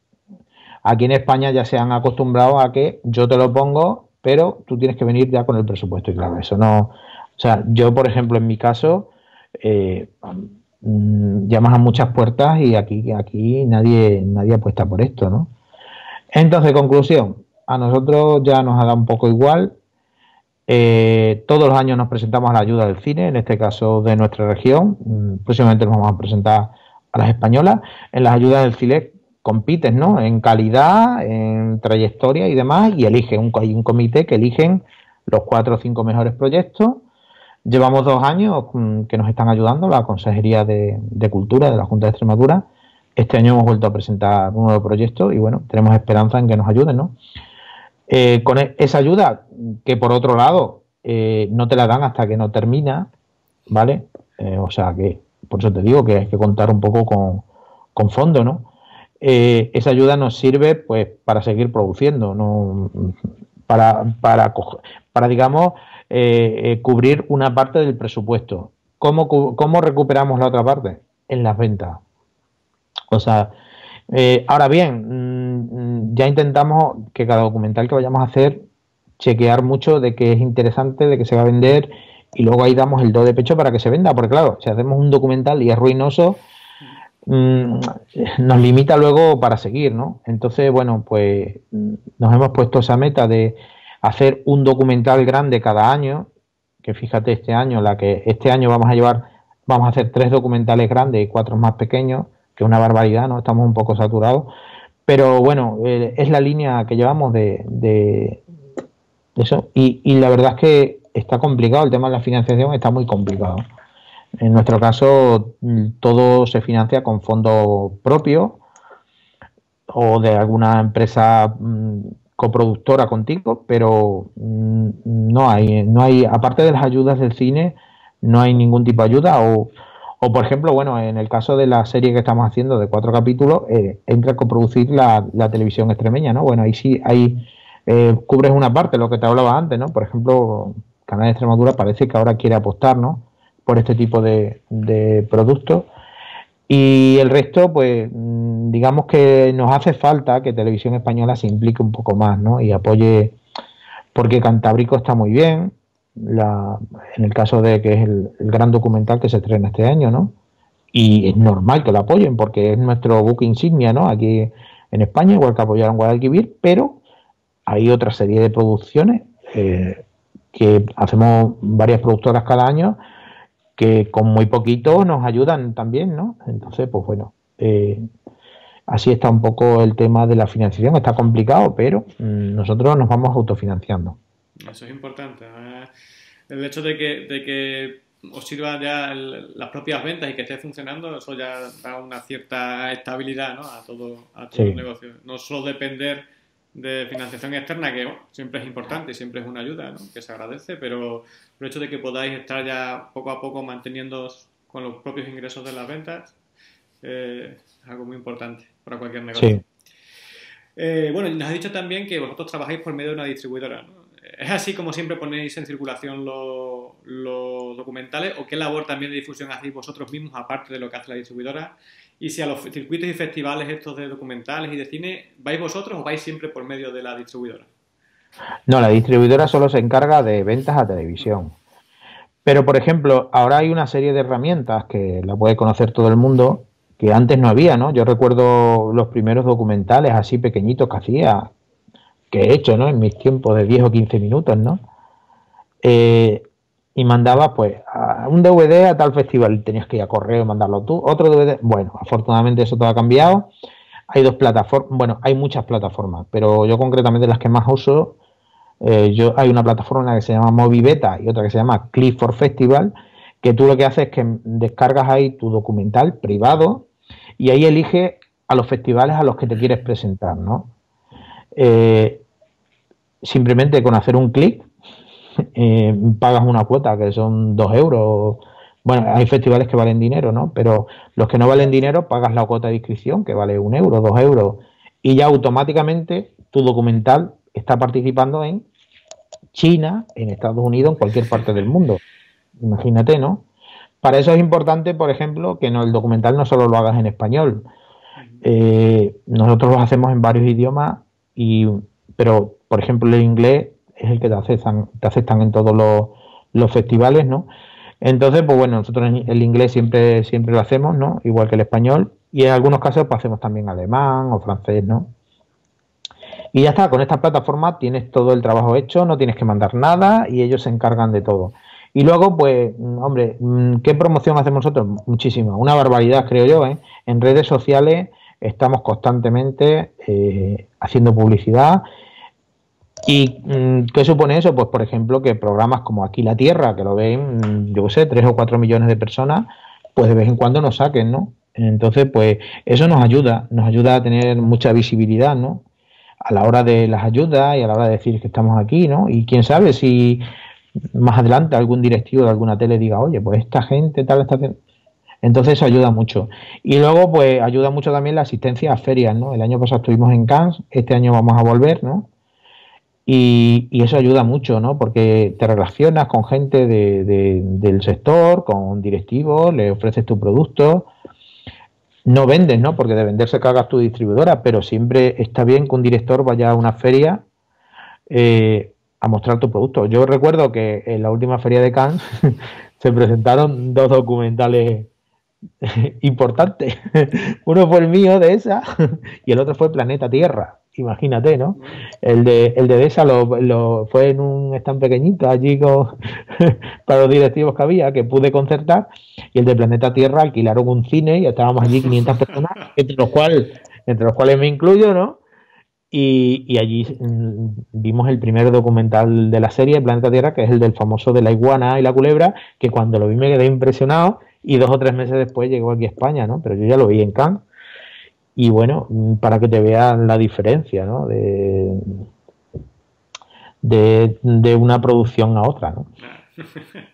Aquí en España ya se han acostumbrado a que yo te lo pongo, pero tú tienes que venir ya con el presupuesto. Y claro, eso no. O sea, yo, por ejemplo, en mi caso, eh, mm, llamas a muchas puertas y aquí, aquí nadie, nadie apuesta por esto, ¿no? Entonces, conclusión, a nosotros ya nos dado un poco igual. Eh, todos los años nos presentamos a la ayuda del cine, en este caso de nuestra región. Mm, próximamente nos vamos a presentar a las españolas. En las ayudas del cine compites, ¿no? En calidad, en trayectoria y demás, y eligen, un, un comité que eligen los cuatro o cinco mejores proyectos. Llevamos dos años mm, que nos están ayudando la Consejería de, Cultura de la Junta de Extremadura. Este año hemos vuelto a presentar un nuevo proyecto y bueno, tenemos esperanza en que nos ayuden, ¿no? Eh, con e, esa ayuda, que por otro lado eh, no te la dan hasta que no termina, ¿vale? Eh, o sea que, por eso te digo que hay que contar un poco con, con fondo, ¿no? Eh, esa ayuda nos sirve pues para seguir produciendo, no para, para, para digamos, eh, eh, cubrir una parte del presupuesto. ¿Cómo, ¿Cómo, recuperamos la otra parte? En las ventas. O sea, ahora bien, mm, ya intentamos que cada documental que vayamos a hacer, chequear mucho de que es interesante, de que se va a vender, y luego ahí damos el do de pecho para que se venda, porque claro, si hacemos un documental y es ruinoso, Mm, nos limita luego para seguir, ¿no? Entonces, bueno, pues nos hemos puesto esa meta de hacer un documental grande cada año, que fíjate este año, la que este año vamos a llevar, vamos a hacer tres documentales grandes y cuatro más pequeños, que es una barbaridad, ¿no? Estamos un poco saturados, pero bueno, eh, es la línea que llevamos de, de eso, y, y la verdad es que está complicado, el tema de la financiación está muy complicado. En nuestro caso, mm, todo se financia con fondo propio o de alguna empresa mm, coproductora contigo, pero mm, no hay, no hay, aparte de las ayudas del cine, no hay ningún tipo de ayuda o, o por ejemplo, bueno, en el caso de la serie que estamos haciendo de cuatro capítulos, eh, entra a coproducir la, la, televisión extremeña, ¿no? Bueno, ahí sí, ahí eh, cubres una parte, lo que te hablaba antes, ¿no? Por ejemplo, Canal de Extremadura parece que ahora quiere apostar, ¿no? Por este tipo de, productos. Y el resto, pues mm, digamos que nos hace falta que Televisión Española se implique un poco más, ¿no? Y apoye, porque Cantábrico está muy bien, la, en el caso de que es el, gran documental que se estrena este año, ¿no? y es normal que lo apoyen porque es nuestro buque insignia, ¿no? Aquí en España, igual que apoyaron Guadalquivir, pero hay otra serie de producciones eh, que hacemos varias productoras cada año que con muy poquito nos ayudan también, ¿no? Entonces, pues bueno, eh, así está un poco el tema de la financiación, está complicado, pero mm, nosotros nos vamos autofinanciando. Eso es importante. El hecho de que, de que os sirvan ya las propias ventas y que esté funcionando, eso ya da una cierta estabilidad ¿no? a todo, a todo el negocio. No solo depender de financiación externa, que siempre es importante y siempre es una ayuda, ¿no? que se agradece, pero el hecho de que podáis estar ya poco a poco manteniendo con los propios ingresos de las ventas eh, es algo muy importante para cualquier negocio. Eh, bueno, nos has dicho también que vosotros trabajáis por medio de una distribuidora. ¿no? ¿Es así como siempre ponéis en circulación los documentales o qué labor también de difusión hacéis vosotros mismos aparte de lo que hace la distribuidora? Y si a los circuitos y festivales estos de documentales y de cine, ¿vais vosotros o vais siempre por medio de la distribuidora? No, la distribuidora solo se encarga de ventas a televisión. Pero, por ejemplo, ahora hay una serie de herramientas que la puede conocer todo el mundo que antes no había, ¿no? Yo recuerdo los primeros documentales así pequeñitos que hacía, que he hecho, ¿no? En mis tiempos de 10 o 15 minutos, ¿no? Eh, y mandaba, pues, un DVD a tal festival, tenías que ir a correo y mandarlo tú, otro DVD, bueno, afortunadamente eso todo ha cambiado. Hay dos plataformas, bueno, hay muchas plataformas, pero yo concretamente las que más uso, eh, yo hay una plataforma que se llama Movibeta y otra que se llama Click for Festival, que tú lo que haces es que descargas ahí tu documental privado y ahí eliges a los festivales a los que te quieres presentar, ¿no? Eh, simplemente con hacer un clic eh, pagas una cuota que son dos euros. Bueno, hay festivales que valen dinero, ¿no? Pero los que no valen dinero pagas la cuota de inscripción que vale un euro, dos euros y ya automáticamente tu documental está participando en China, en Estados Unidos, en cualquier parte del mundo. Imagínate, ¿no? Para eso es importante, por ejemplo, que no, el documental no solo lo hagas en español. Eh, nosotros lo hacemos en varios idiomas, y, pero por ejemplo, el inglés es el que te aceptan, te aceptan en todos los, festivales, ¿no? Entonces, pues bueno, nosotros el inglés siempre, siempre lo hacemos, ¿no? Igual que el español, y en algunos casos pues hacemos también alemán o francés, ¿no? Y ya está, con esta plataforma tienes todo el trabajo hecho, no tienes que mandar nada y ellos se encargan de todo. Y luego, pues, hombre, ¿qué promoción hacemos nosotros? Muchísima, una barbaridad, creo yo, ¿eh? En redes sociales estamos constantemente eh, haciendo publicidad ¿Y mm, qué supone eso? Pues, por ejemplo, que programas como Aquí la Tierra, que lo ven, mm, yo sé, 3 o 4 millones de personas, pues de vez en cuando nos saquen, ¿no? Entonces, pues eso nos ayuda, nos ayuda a tener mucha visibilidad, ¿no? A la hora de las ayudas y a la hora de decir que estamos aquí, ¿no? Y quién sabe si más adelante algún directivo de alguna tele diga, oye, pues esta gente tal está entonces eso ayuda mucho. Y luego, pues ayuda mucho también la asistencia a ferias, ¿no? El año pasado estuvimos en Cannes, este año vamos a volver, ¿no? Y, eso ayuda mucho, ¿no? Porque te relacionas con gente del sector, con directivos, le ofreces tu producto. No vendes, ¿no? Porque de vender se cagas tu distribuidora, pero siempre está bien que un director vaya a una feria eh, a mostrar tu producto. Yo recuerdo que en la última feria de Cannes se presentaron dos documentales importantes. Uno fue el mío de esa y el otro fue Planeta Tierra imagínate, ¿no? El de, el de esa lo, fue en un stand pequeñito allí con, para los directivos que había, que pude concertar, y el de Planeta Tierra alquilaron un cine y estábamos allí 500 personas, entre los cuales, entre los cuales me incluyo, ¿no? Y, y, allí mm, vimos el primer documental de la serie, Planeta Tierra, que es el del famoso de la iguana y la culebra, que cuando lo vi me quedé impresionado y dos o tres meses después llegó aquí a España, ¿no? Pero yo ya lo vi en Cannes y bueno, para que te vean la diferencia ¿no? de, de, una producción a otra. ¿no?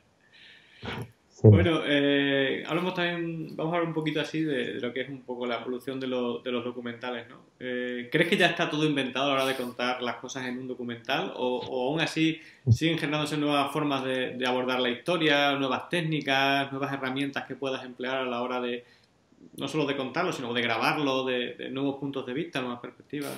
Bueno, eh, hablamos también, vamos a hablar un poquito así de, lo que es un poco la evolución de, de los documentales. ¿no? Eh, ¿Crees que ya está todo inventado a la hora de contar las cosas en un documental? ¿O, o aún así siguen generándose nuevas formas de, de abordar la historia, nuevas técnicas, nuevas herramientas que puedas emplear a la hora de, no solo de contarlo, sino de grabarlo, de, nuevos puntos de vista, nuevas perspectivas.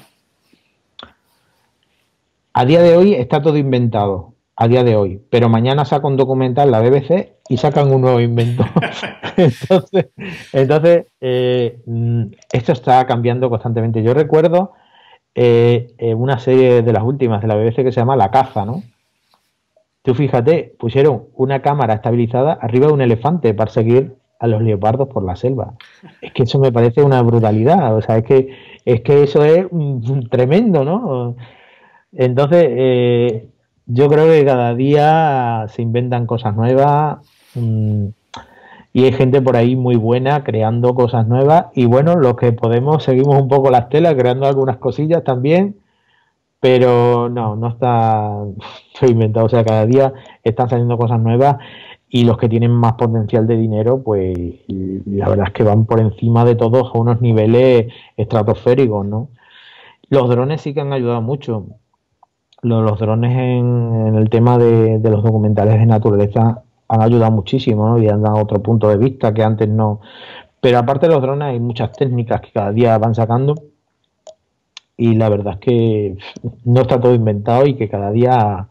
A día de hoy está todo inventado, a día de hoy, pero mañana saca un documental la BBC y sacan un nuevo invento. entonces, entonces eh, mm, esto está cambiando constantemente. Yo recuerdo eh, una serie de las últimas de la BBC que se llama La caza, ¿no? Tú fíjate, pusieron una cámara estabilizada arriba de un elefante para seguir a los leopardos por la selva. Es que eso me parece una brutalidad, o sea, es que, es que eso es tremendo, ¿no? Entonces, eh, yo creo que cada día se inventan cosas nuevas mm, y hay gente por ahí muy buena creando cosas nuevas y bueno, los que podemos seguimos un poco las telas creando algunas cosillas también, pero no, no está inventado, o sea, cada día están saliendo cosas nuevas y los que tienen más potencial de dinero, pues la verdad es que van por encima de todos a unos niveles estratosféricos, ¿no? Los drones sí que han ayudado mucho. Los, drones en, el tema de, los documentales de naturaleza han ayudado muchísimo, ¿no? Y han dado otro punto de vista que antes no. Pero aparte de los drones hay muchas técnicas que cada día van sacando y la verdad es que no está todo inventado y que cada día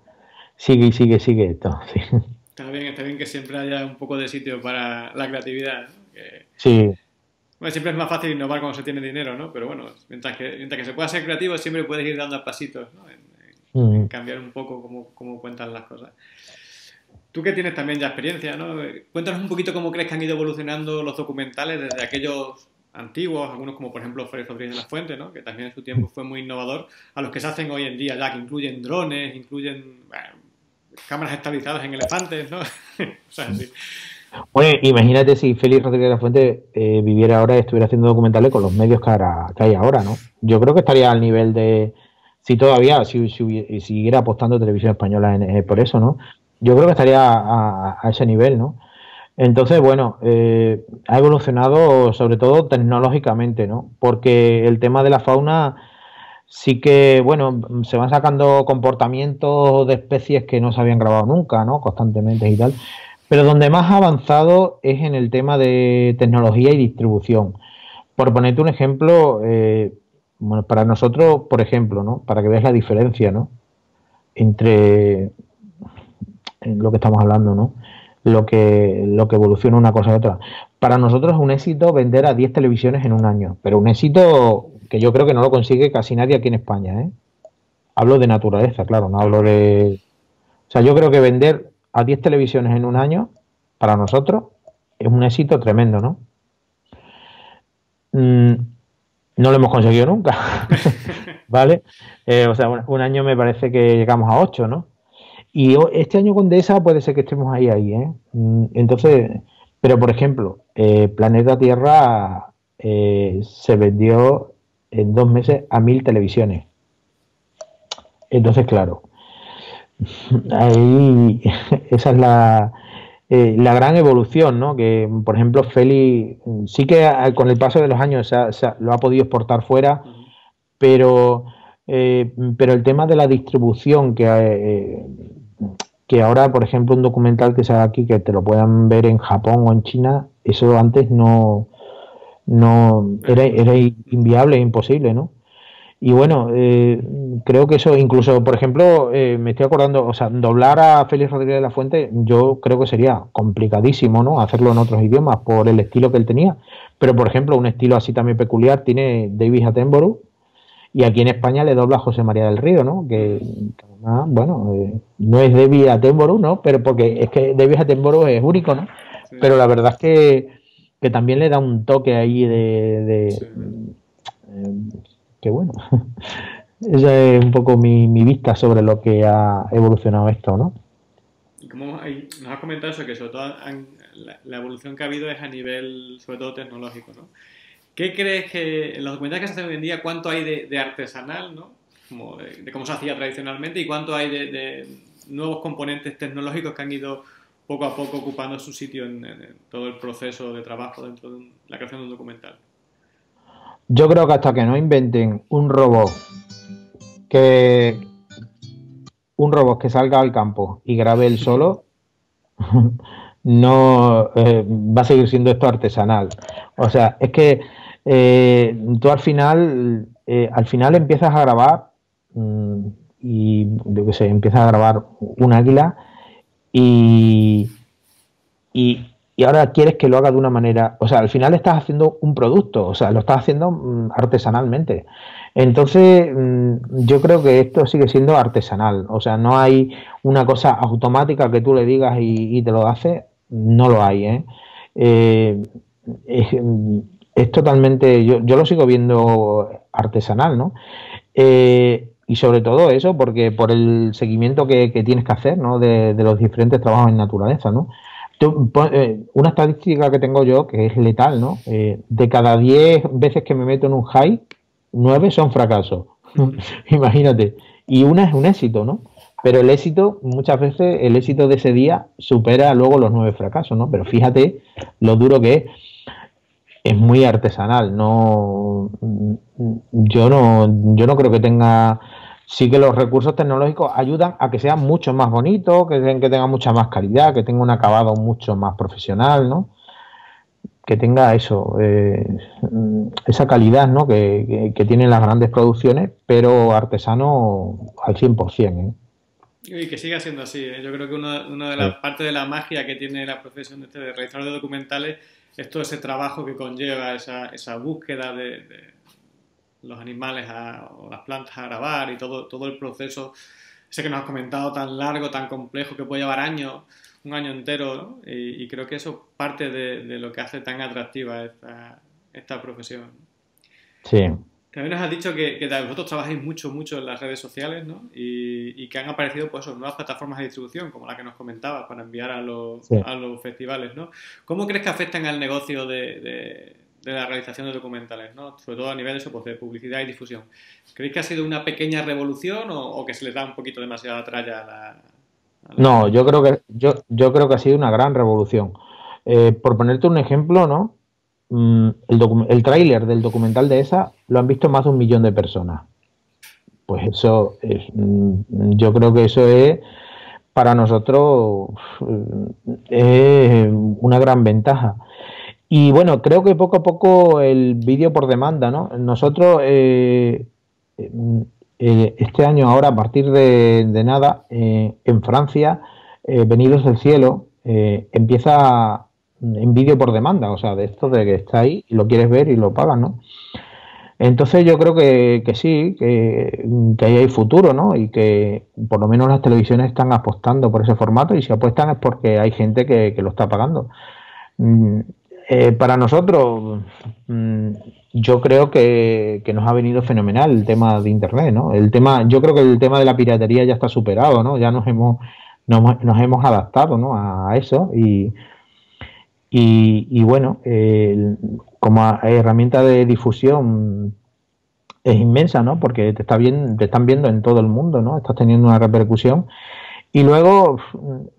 sigue y sigue, sigue esto. Está bien, está bien que siempre haya un poco de sitio para la creatividad. sí. Bueno, siempre es más fácil innovar cuando se tiene dinero, ¿no? Pero bueno, mientras que, mientras que se pueda ser creativo, siempre puedes ir dando pasitos, ¿no? En, mm. cambiar un poco cómo, cómo cuentan las cosas. Tú que tienes también ya experiencia, ¿no? Cuéntanos un poquito cómo crees que han ido evolucionando los documentales desde aquellos antiguos, algunos como por ejemplo Félix Rodríguez de la Fuente, ¿no? que también en su tiempo fue muy innovador, a los que se hacen hoy en día ya, que incluyen drones, incluyen cámaras estabilizadas en elefantes, ¿no? o sea, sí. Bueno, imagínate si Félix Rodríguez de la Fuente eh, viviera ahora y estuviera haciendo documentales con los medios que, hay ahora, ¿no? Yo creo que estaría al nivel de, si todavía, si, si siguiera apostando televisión española eh, por eso, ¿no? Yo creo que estaría a, ese nivel, ¿no? Entonces, bueno, eh, ha evolucionado sobre todo tecnológicamente, ¿no? Porque el tema de la fauna sí que, bueno, se van sacando comportamientos de especies que no se habían grabado nunca, ¿no? Constantemente y tal. Pero donde más ha avanzado es en el tema de tecnología y distribución. Por ponerte un ejemplo, eh, bueno, para nosotros, por ejemplo, ¿no? Para que veas la diferencia, ¿no? Entre lo que estamos hablando, ¿no? Lo que, lo que evoluciona una cosa y otra. Para nosotros es un éxito vender a 10 televisiones en un año, pero un éxito que yo creo que no lo consigue casi nadie aquí en España. ¿eh? Hablo de naturaleza, claro, no hablo de... O sea, yo creo que vender a 10 televisiones en un año, para nosotros, es un éxito tremendo, ¿no? Mm, no lo hemos conseguido nunca, ¿vale? Eh, o sea, un, año me parece que llegamos a 8, ¿no? Y este año con DESA puede ser que estemos ahí, ahí, ¿eh? Mm, entonces, pero por ejemplo, eh, Planeta Tierra eh, se vendió en dos meses a mil televisiones. Entonces, claro, ahí esa es la, eh, la gran evolución, ¿no? Que, por ejemplo, Feli sí que con el paso de los años lo ha podido exportar fuera, pero, eh, pero el tema de la distribución, que, eh, que ahora, por ejemplo, un documental que se haga aquí, que te lo puedan ver en Japón o en China, eso antes no, no era, era inviable, imposible, ¿no? Y bueno, eh, creo que eso, incluso, por ejemplo, eh, me estoy acordando, o sea, doblar a Félix Rodríguez de la Fuente, yo creo que sería complicadísimo, ¿no? Hacerlo en otros idiomas por el estilo que él tenía. Pero, por ejemplo, un estilo así también peculiar tiene David Attenborough, y aquí en España le dobla a José María del Río, ¿no? Que, bueno, eh, no es David Attenborough, ¿no? Pero porque es que David Attenborough es único, ¿no? Pero la verdad es que que también le da un toque ahí de, eh, que bueno esa es un poco mi, vista sobre lo que ha evolucionado esto ¿no? y como nos has comentado eso que sobre todo la, evolución que ha habido es a nivel sobre todo tecnológico ¿no? ¿qué crees que en los documentales que se hacen hoy en día cuánto hay de, artesanal ¿no? Como de, cómo se hacía tradicionalmente y cuánto hay de nuevos componentes tecnológicos que han ido poco a poco ocupando su sitio en, todo el proceso de trabajo dentro de la creación de un documental. Yo creo que hasta que no inventen un robot que un robot que salga al campo y grabe él solo, no eh, va a seguir siendo esto artesanal. O sea, es que eh, tú al final, eh, al final empiezas a grabar mm, y yo qué sé, empiezas a grabar un águila y, y, ahora quieres que lo haga de una manera, o sea, al final estás haciendo un producto, o sea, lo estás haciendo mm, artesanalmente. Entonces, mm, yo creo que esto sigue siendo artesanal, o sea, no hay una cosa automática que tú le digas y, te lo hace, no lo hay, ¿eh? eh es, totalmente, yo, yo, lo sigo viendo artesanal, ¿no? Eh, y sobre todo eso, porque por el seguimiento que, tienes que hacer, ¿no? De, los diferentes trabajos en naturaleza, ¿no? Eh, una estadística que tengo yo, que es letal, ¿no? Eh, de cada 10 veces que me meto en un high, 9 son fracasos. Imagínate. Y una es un éxito, ¿no? Pero el éxito, muchas veces, el éxito de ese día supera luego los nueve fracasos, ¿no? Pero fíjate lo duro que es es muy artesanal. No, yo no, yo no creo que tenga. Sí que los recursos tecnológicos ayudan a que sea mucho más bonito, que, que tenga mucha más calidad, que tenga un acabado mucho más profesional, ¿no? Que tenga eso, eh, esa calidad, ¿no? Que, que, tienen las grandes producciones, pero artesano al 100%, ¿eh? Y que siga siendo así. ¿eh? Yo creo que una, una de las partes de la magia que tiene la profesión de, este, de realizador de documentales es todo ese trabajo que conlleva esa, esa búsqueda de, los animales o las plantas a grabar y todo, todo el proceso, ese que nos has comentado, tan largo, tan complejo, que puede llevar años, un año entero, y, creo que eso parte de, de, lo que hace tan atractiva esta, esta profesión. Sí. También nos has dicho que, que, vosotros trabajáis mucho, mucho en las redes sociales, ¿no? Y, y que han aparecido pues, nuevas plataformas de distribución, como la que nos comentabas, para enviar a los, a los festivales, ¿no? ¿Cómo crees que afectan al negocio de, de, la realización de documentales, ¿no? Sobre todo a nivel de, eso, pues, de publicidad y difusión. ¿Creéis que ha sido una pequeña revolución o, que se les da un poquito demasiada tralla a la, No, yo creo que yo, yo creo que ha sido una gran revolución. Eh, por ponerte un ejemplo, ¿no? Mm, el, tráiler del documental de esa lo han visto más de un millón de personas. Pues eso, es, mm, yo creo que eso es para nosotros es una gran ventaja. Y bueno, creo que poco a poco el vídeo por demanda, ¿no? Nosotros eh, eh, este año ahora, a partir de, nada, eh, en Francia, Venidos del Cielo empieza en vídeo por demanda, o sea, de esto de que está ahí y lo quieres ver y lo pagas, ¿no? Entonces yo creo que, sí, que, ahí hay futuro, ¿no? Y que por lo menos las televisiones están apostando por ese formato y si apuestan es porque hay gente que, lo está pagando. Mm, eh, para nosotros, mm, yo creo que, nos ha venido fenomenal el tema de Internet, ¿no? El tema, yo creo que el tema de la piratería ya está superado, ¿no? Ya nos hemos, nos, nos hemos adaptado, ¿no? A eso y y, bueno, como herramienta de difusión es inmensa, ¿no? Porque te, está bien, te están viendo en todo el mundo, ¿no? Estás teniendo una repercusión. Y luego,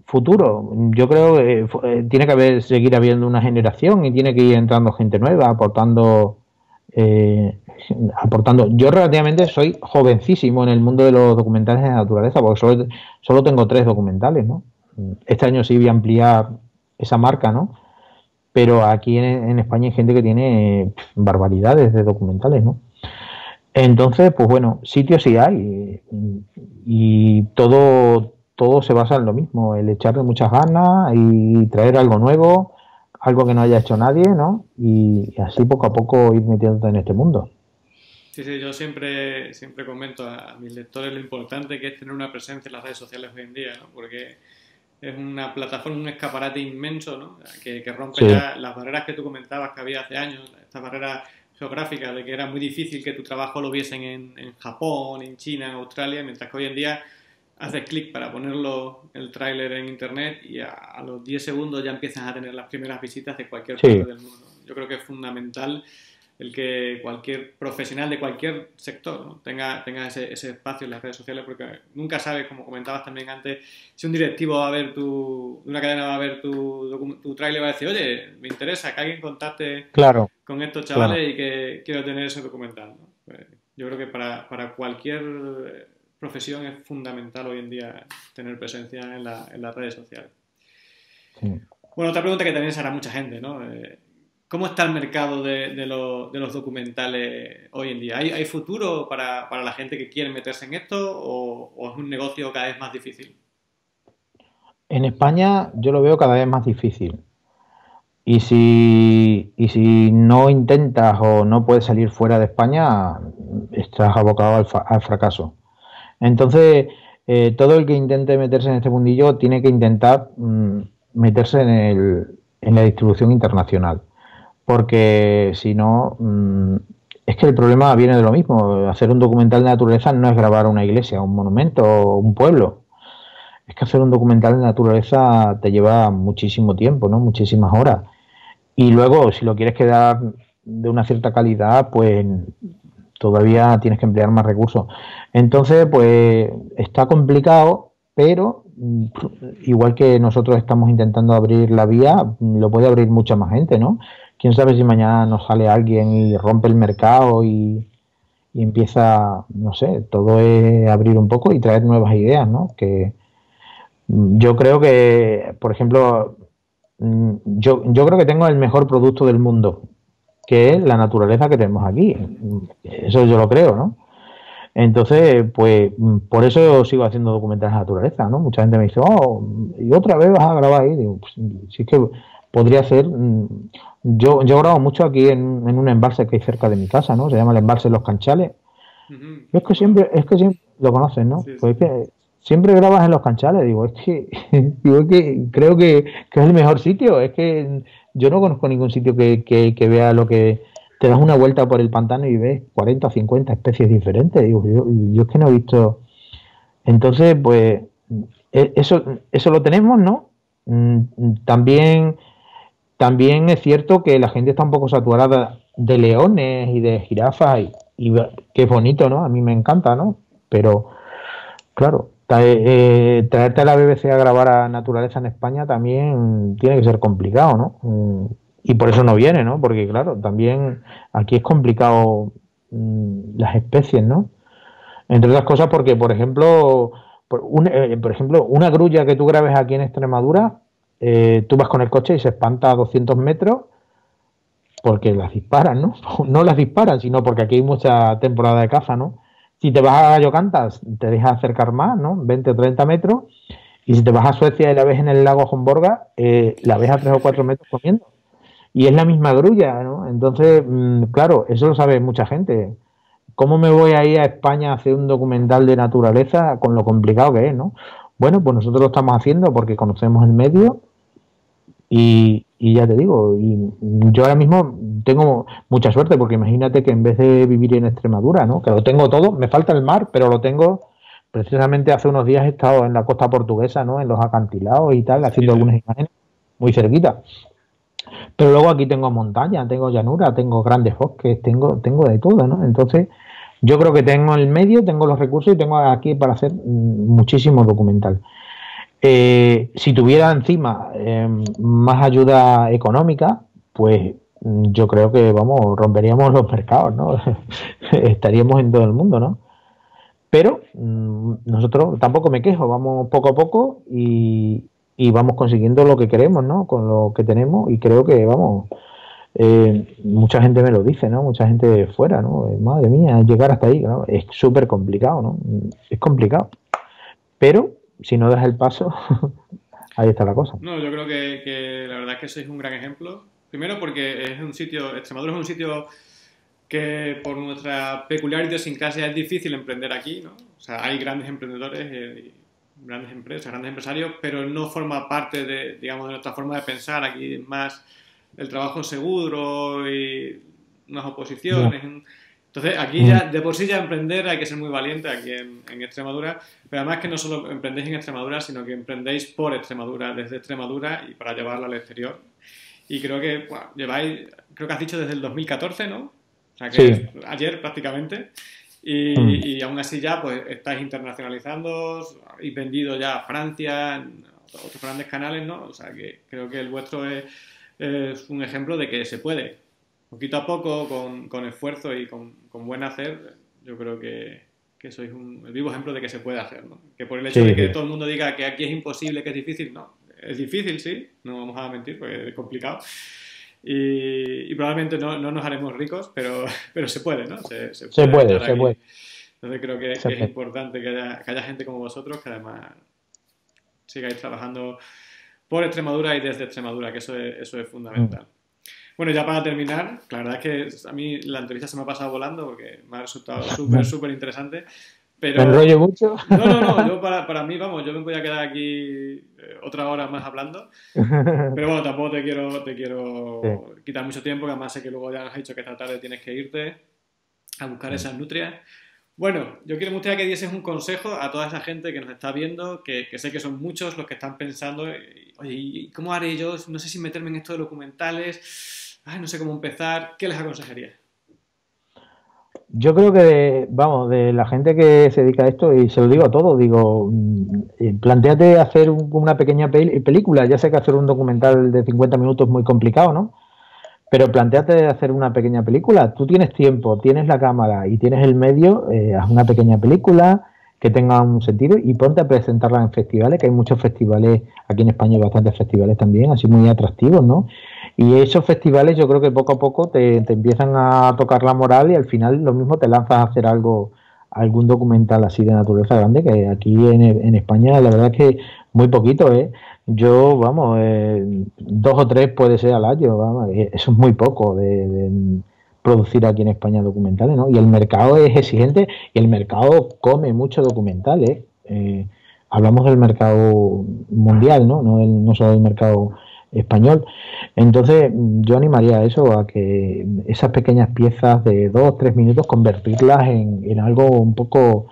futuro, yo creo que eh, tiene que haber, seguir habiendo una generación y tiene que ir entrando gente nueva, aportando, eh, aportando. Yo relativamente soy jovencísimo en el mundo de los documentales de naturaleza, porque solo, solo tengo tres documentales, ¿no? Este año sí voy a ampliar esa marca, ¿no? Pero aquí en, España hay gente que tiene barbaridades de documentales, ¿no? Entonces, pues bueno, sitios sí hay y todo, todo se basa en lo mismo, el echarle muchas ganas y traer algo nuevo, algo que no haya hecho nadie, ¿no? Y, así poco a poco ir metiéndote en este mundo. Sí, sí, yo siempre, siempre comento a mis lectores lo importante que es tener una presencia en las redes sociales hoy en día, ¿no? Porque es una plataforma, un escaparate inmenso, ¿no? que, rompe ya las barreras que tú comentabas que había hace años, estas barreras geográficas de que era muy difícil que tu trabajo lo viesen en, Japón, en China, en Australia, mientras que hoy en día haces clic para ponerlo el tráiler en internet y a, los 10 segundos ya empiezas a tener las primeras visitas de cualquier parte del mundo. Yo creo que es fundamental el que cualquier profesional de cualquier sector tenga, tenga ese, espacio en las redes sociales, porque nunca sabes, como comentabas también antes, si un directivo va a ver tu, una cadena va a ver tu, tu trailer y va a decir, oye, me interesa que alguien contacte claro, con estos chavales y que quiero tener ese documental. Pues, yo creo que para, cualquier profesión es fundamental hoy en día tener presencia en, las redes sociales. Bueno, otra pregunta que también se hará mucha gente, ¿no? Eh, ¿Cómo está el mercado de, los documentales hoy en día? ¿Hay, futuro para, la gente que quiere meterse en esto o, es un negocio cada vez más difícil? en España yo lo veo cada vez más difícil. Y si, y si no intentas o no puedes salir fuera de España, estás abocado al, fracaso. Entonces, eh, todo el que intente meterse en este mundillo tiene que intentar mm, meterse en, el, en la distribución internacional. Porque si no, mm, es que el problema viene de lo mismo. Hacer un documental de naturaleza no es grabar una iglesia, un monumento o un pueblo. Es que hacer un documental de naturaleza te lleva muchísimo tiempo, ¿no? Muchísimas horas. Y luego, si lo quieres quedar de una cierta calidad, pues todavía tienes que emplear más recursos. Entonces, pues está complicado, pero mm, igual que nosotros estamos intentando abrir la vía, lo puede abrir mucha más gente, ¿no? Quién sabe si mañana nos sale alguien y rompe el mercado y, empieza, no sé, todo es abrir un poco y traer nuevas ideas, ¿no? Que yo creo que, por ejemplo, mm, yo, yo creo que tengo el mejor producto del mundo, que es la naturaleza que tenemos aquí. Eso yo lo creo, ¿no? Entonces, pues por eso sigo haciendo documentales de naturaleza, ¿no? Mucha gente me dice, oh, y otra vez vas a grabar ahí. Digo, pues, si es que podría ser. Mm, yo, yo grabo mucho aquí en, un embalse que hay cerca de mi casa, ¿no? Se llama el embalse Los Canchales. Es que siempre, es que siempre lo conocen, ¿no? Pues que siempre grabas en los canchales, digo, es que, digo, que creo que, es el mejor sitio, es que yo no conozco ningún sitio que, que, vea lo que te das una vuelta por el pantano y ves 40 o 50 especies diferentes, digo, yo, yo es que no he visto. Entonces, pues, e, eso, eso lo tenemos, ¿no? Mm, también también es cierto que la gente está un poco saturada de leones y de jirafas y, que es bonito, ¿no? A mí me encanta, ¿no? Pero, claro, eh, traerte a la BBC a grabar a naturaleza en España también tiene que ser complicado, ¿no? Mm, y por eso no viene, ¿no? Porque, claro, también aquí es complicado mm, las especies, ¿no? Entre otras cosas porque, por ejemplo, por, eh, por ejemplo, una grulla que tú grabes aquí en Extremadura eh, tú vas con el coche y se espanta a 200 metros porque las disparan, ¿no? No las disparan, sino porque aquí hay mucha temporada de caza, ¿no? Si te vas a Gallo Cantas, te dejas acercar más, ¿no? 20 o 30 metros. Y si te vas a Suecia y la ves en el lago Homborga, eh, la ves a 3 o 4 metros comiendo. Y es la misma grulla, ¿no? Entonces, mm, claro, eso lo sabe mucha gente. ¿Cómo me voy a ir a España a hacer un documental de naturaleza con lo complicado que es, ¿no? Bueno, pues nosotros lo estamos haciendo porque conocemos el medio y, ya te digo, y yo ahora mismo tengo mucha suerte porque imagínate que en vez de vivir en Extremadura, ¿no? que lo tengo todo, me falta el mar, pero lo tengo precisamente hace unos días he estado en la costa portuguesa, ¿no? en los acantilados y tal, haciendo algunas imágenes muy cerquita. Pero luego aquí tengo montaña, tengo llanura, tengo grandes bosques, tengo, tengo de todo, ¿no? Entonces, yo creo que tengo el medio, tengo los recursos y tengo aquí para hacer mm, muchísimo documental. Eh, si tuviera encima eh, más ayuda económica, pues mm, yo creo que, vamos, romperíamos los mercados, ¿no? Estaríamos en todo el mundo, ¿no? Pero mm, nosotros tampoco me quejo, vamos poco a poco y, vamos consiguiendo lo que queremos, ¿no? Con lo que tenemos y creo que, vamos, eh, mucha gente me lo dice, ¿no? Mucha gente fuera, ¿no? Madre mía, llegar hasta ahí, ¿no? Es súper complicado, ¿no? Es complicado. Pero si no das el paso, ahí está la cosa. No, yo creo que, la verdad es que sois un gran ejemplo. Primero porque es un sitio, Extremadura es un sitio que por nuestra peculiar idiosincrasia es difícil emprender aquí, ¿no? O sea, hay grandes emprendedores, eh, grandes empresas, grandes empresarios, pero no forma parte de, digamos, de nuestra forma de pensar. Aquí es más el trabajo seguro y unas oposiciones. Entonces, aquí ya, de por sí ya emprender hay que ser muy valiente aquí en, Extremadura, pero además que no solo emprendéis en Extremadura, sino que emprendéis por Extremadura, desde Extremadura y para llevarla al exterior. Y creo que lleváis, creo que has dicho desde el 2014, ¿no? O sea, que ayer prácticamente. Y, mm. y, aún así ya pues estáis internacionalizando, y vendido ya a Francia, otros grandes canales, ¿no? O sea, que creo que el vuestro es, es un ejemplo de que se puede poquito a poco, con, esfuerzo y con, buen hacer, yo creo que, sois un, el vivo ejemplo de que se puede hacer, ¿no? Que por el hecho de que todo el mundo diga que aquí es imposible, que es difícil, no. Es difícil, sí, no vamos a mentir, porque es complicado. Y, probablemente no, nos haremos ricos, pero, pero se puede, ¿no? Se, puede, se puede. Entonces creo que, es importante que haya, gente como vosotros que además sigáis trabajando por Extremadura y desde Extremadura, que eso es, eso es fundamental. Bueno, ya para terminar, la verdad es que a mí la entrevista se me ha pasado volando porque me ha resultado súper, súper interesante. Pero... ¿Me enrollo mucho? No, no, no, yo para, para, mí, vamos, yo me voy a quedar aquí eh, otra hora más hablando. Pero bueno, tampoco te quiero, te quiero quitar mucho tiempo, que además sé que luego ya has dicho que esta tarde tienes que irte a buscar esas nutrias. Bueno, yo quiero mostrar que dieses un consejo a toda esa gente que nos está viendo, que, que sé que son muchos los que están pensando, oye, ¿cómo haré yo? No sé si meterme en esto de documentales, Ay, no sé cómo empezar. ¿Qué les aconsejaría? Yo creo que, vamos, de la gente que se dedica a esto, y se lo digo a todos, digo, mm, eh, planteate hacer una pequeña película. Ya sé que hacer un documental de 50 minutos es muy complicado, ¿no? Pero planteate hacer una pequeña película. Tú tienes tiempo, tienes la cámara y tienes el medio, eh, haz una pequeña película que tenga un sentido y ponte a presentarla en festivales, que hay muchos festivales, aquí en España bastantes festivales también, así muy atractivos, ¿no? Y esos festivales yo creo que poco a poco te, empiezan a tocar la moral y al final lo mismo te lanzas a hacer algo, algún documental así de naturaleza grande, que aquí en, España la verdad es que muy poquito, ¿eh? Yo, vamos, eh, dos o tres puede ser al año, vamos, eh, eso es muy poco de, producir aquí en España documentales, ¿no? Y el mercado es exigente y el mercado come mucho documentales. Eh, hablamos del mercado mundial, ¿no? No, no solo del mercado español. Entonces, yo animaría a eso, a que esas pequeñas piezas de dos o tres minutos, convertirlas en, algo un poco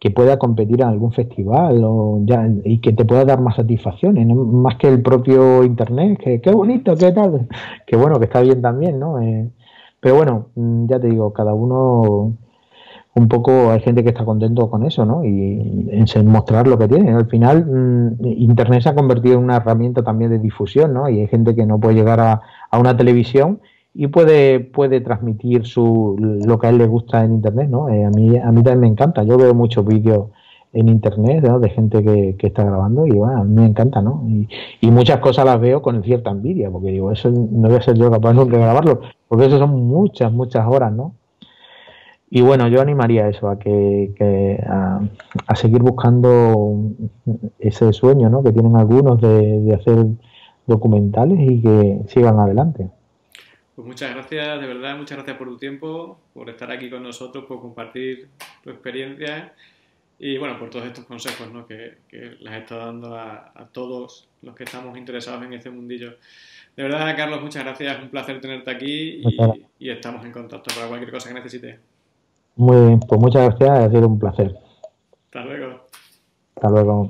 que pueda competir en algún festival o ya, y que te pueda dar más satisfacciones, más que el propio internet, que qué bonito, qué tal, que bueno, que está bien también, ¿no? Eh, pero bueno, ya te digo, cada uno un poco hay gente que está contento con eso, ¿no? Y en mostrar lo que tiene. Al final, mm, Internet se ha convertido en una herramienta también de difusión, ¿no? Y hay gente que no puede llegar a, una televisión y puede, puede transmitir su, lo que a él le gusta en Internet, ¿no? Eh, a, mí, a mí también me encanta. Yo veo muchos vídeos en Internet de gente que, que, está grabando y bueno, a mí me encanta, ¿no? Y, y, muchas cosas las veo con cierta envidia, porque digo, eso no voy a ser yo capaz de grabarlo, porque eso son muchas, muchas horas, ¿no? Y bueno, yo animaría eso, a que, a, seguir buscando ese sueño ¿no? que tienen algunos de, hacer documentales y que sigan adelante. Pues muchas gracias, de verdad, muchas gracias por tu tiempo, por estar aquí con nosotros, por compartir tu experiencia y bueno, por todos estos consejos ¿no? que, que les estado dando a, todos los que estamos interesados en este mundillo. De verdad, Carlos, muchas gracias, un placer tenerte aquí y, y estamos en contacto para cualquier cosa que necesites. Muy bien, pues muchas gracias, ha sido un placer. Hasta luego. Hasta luego.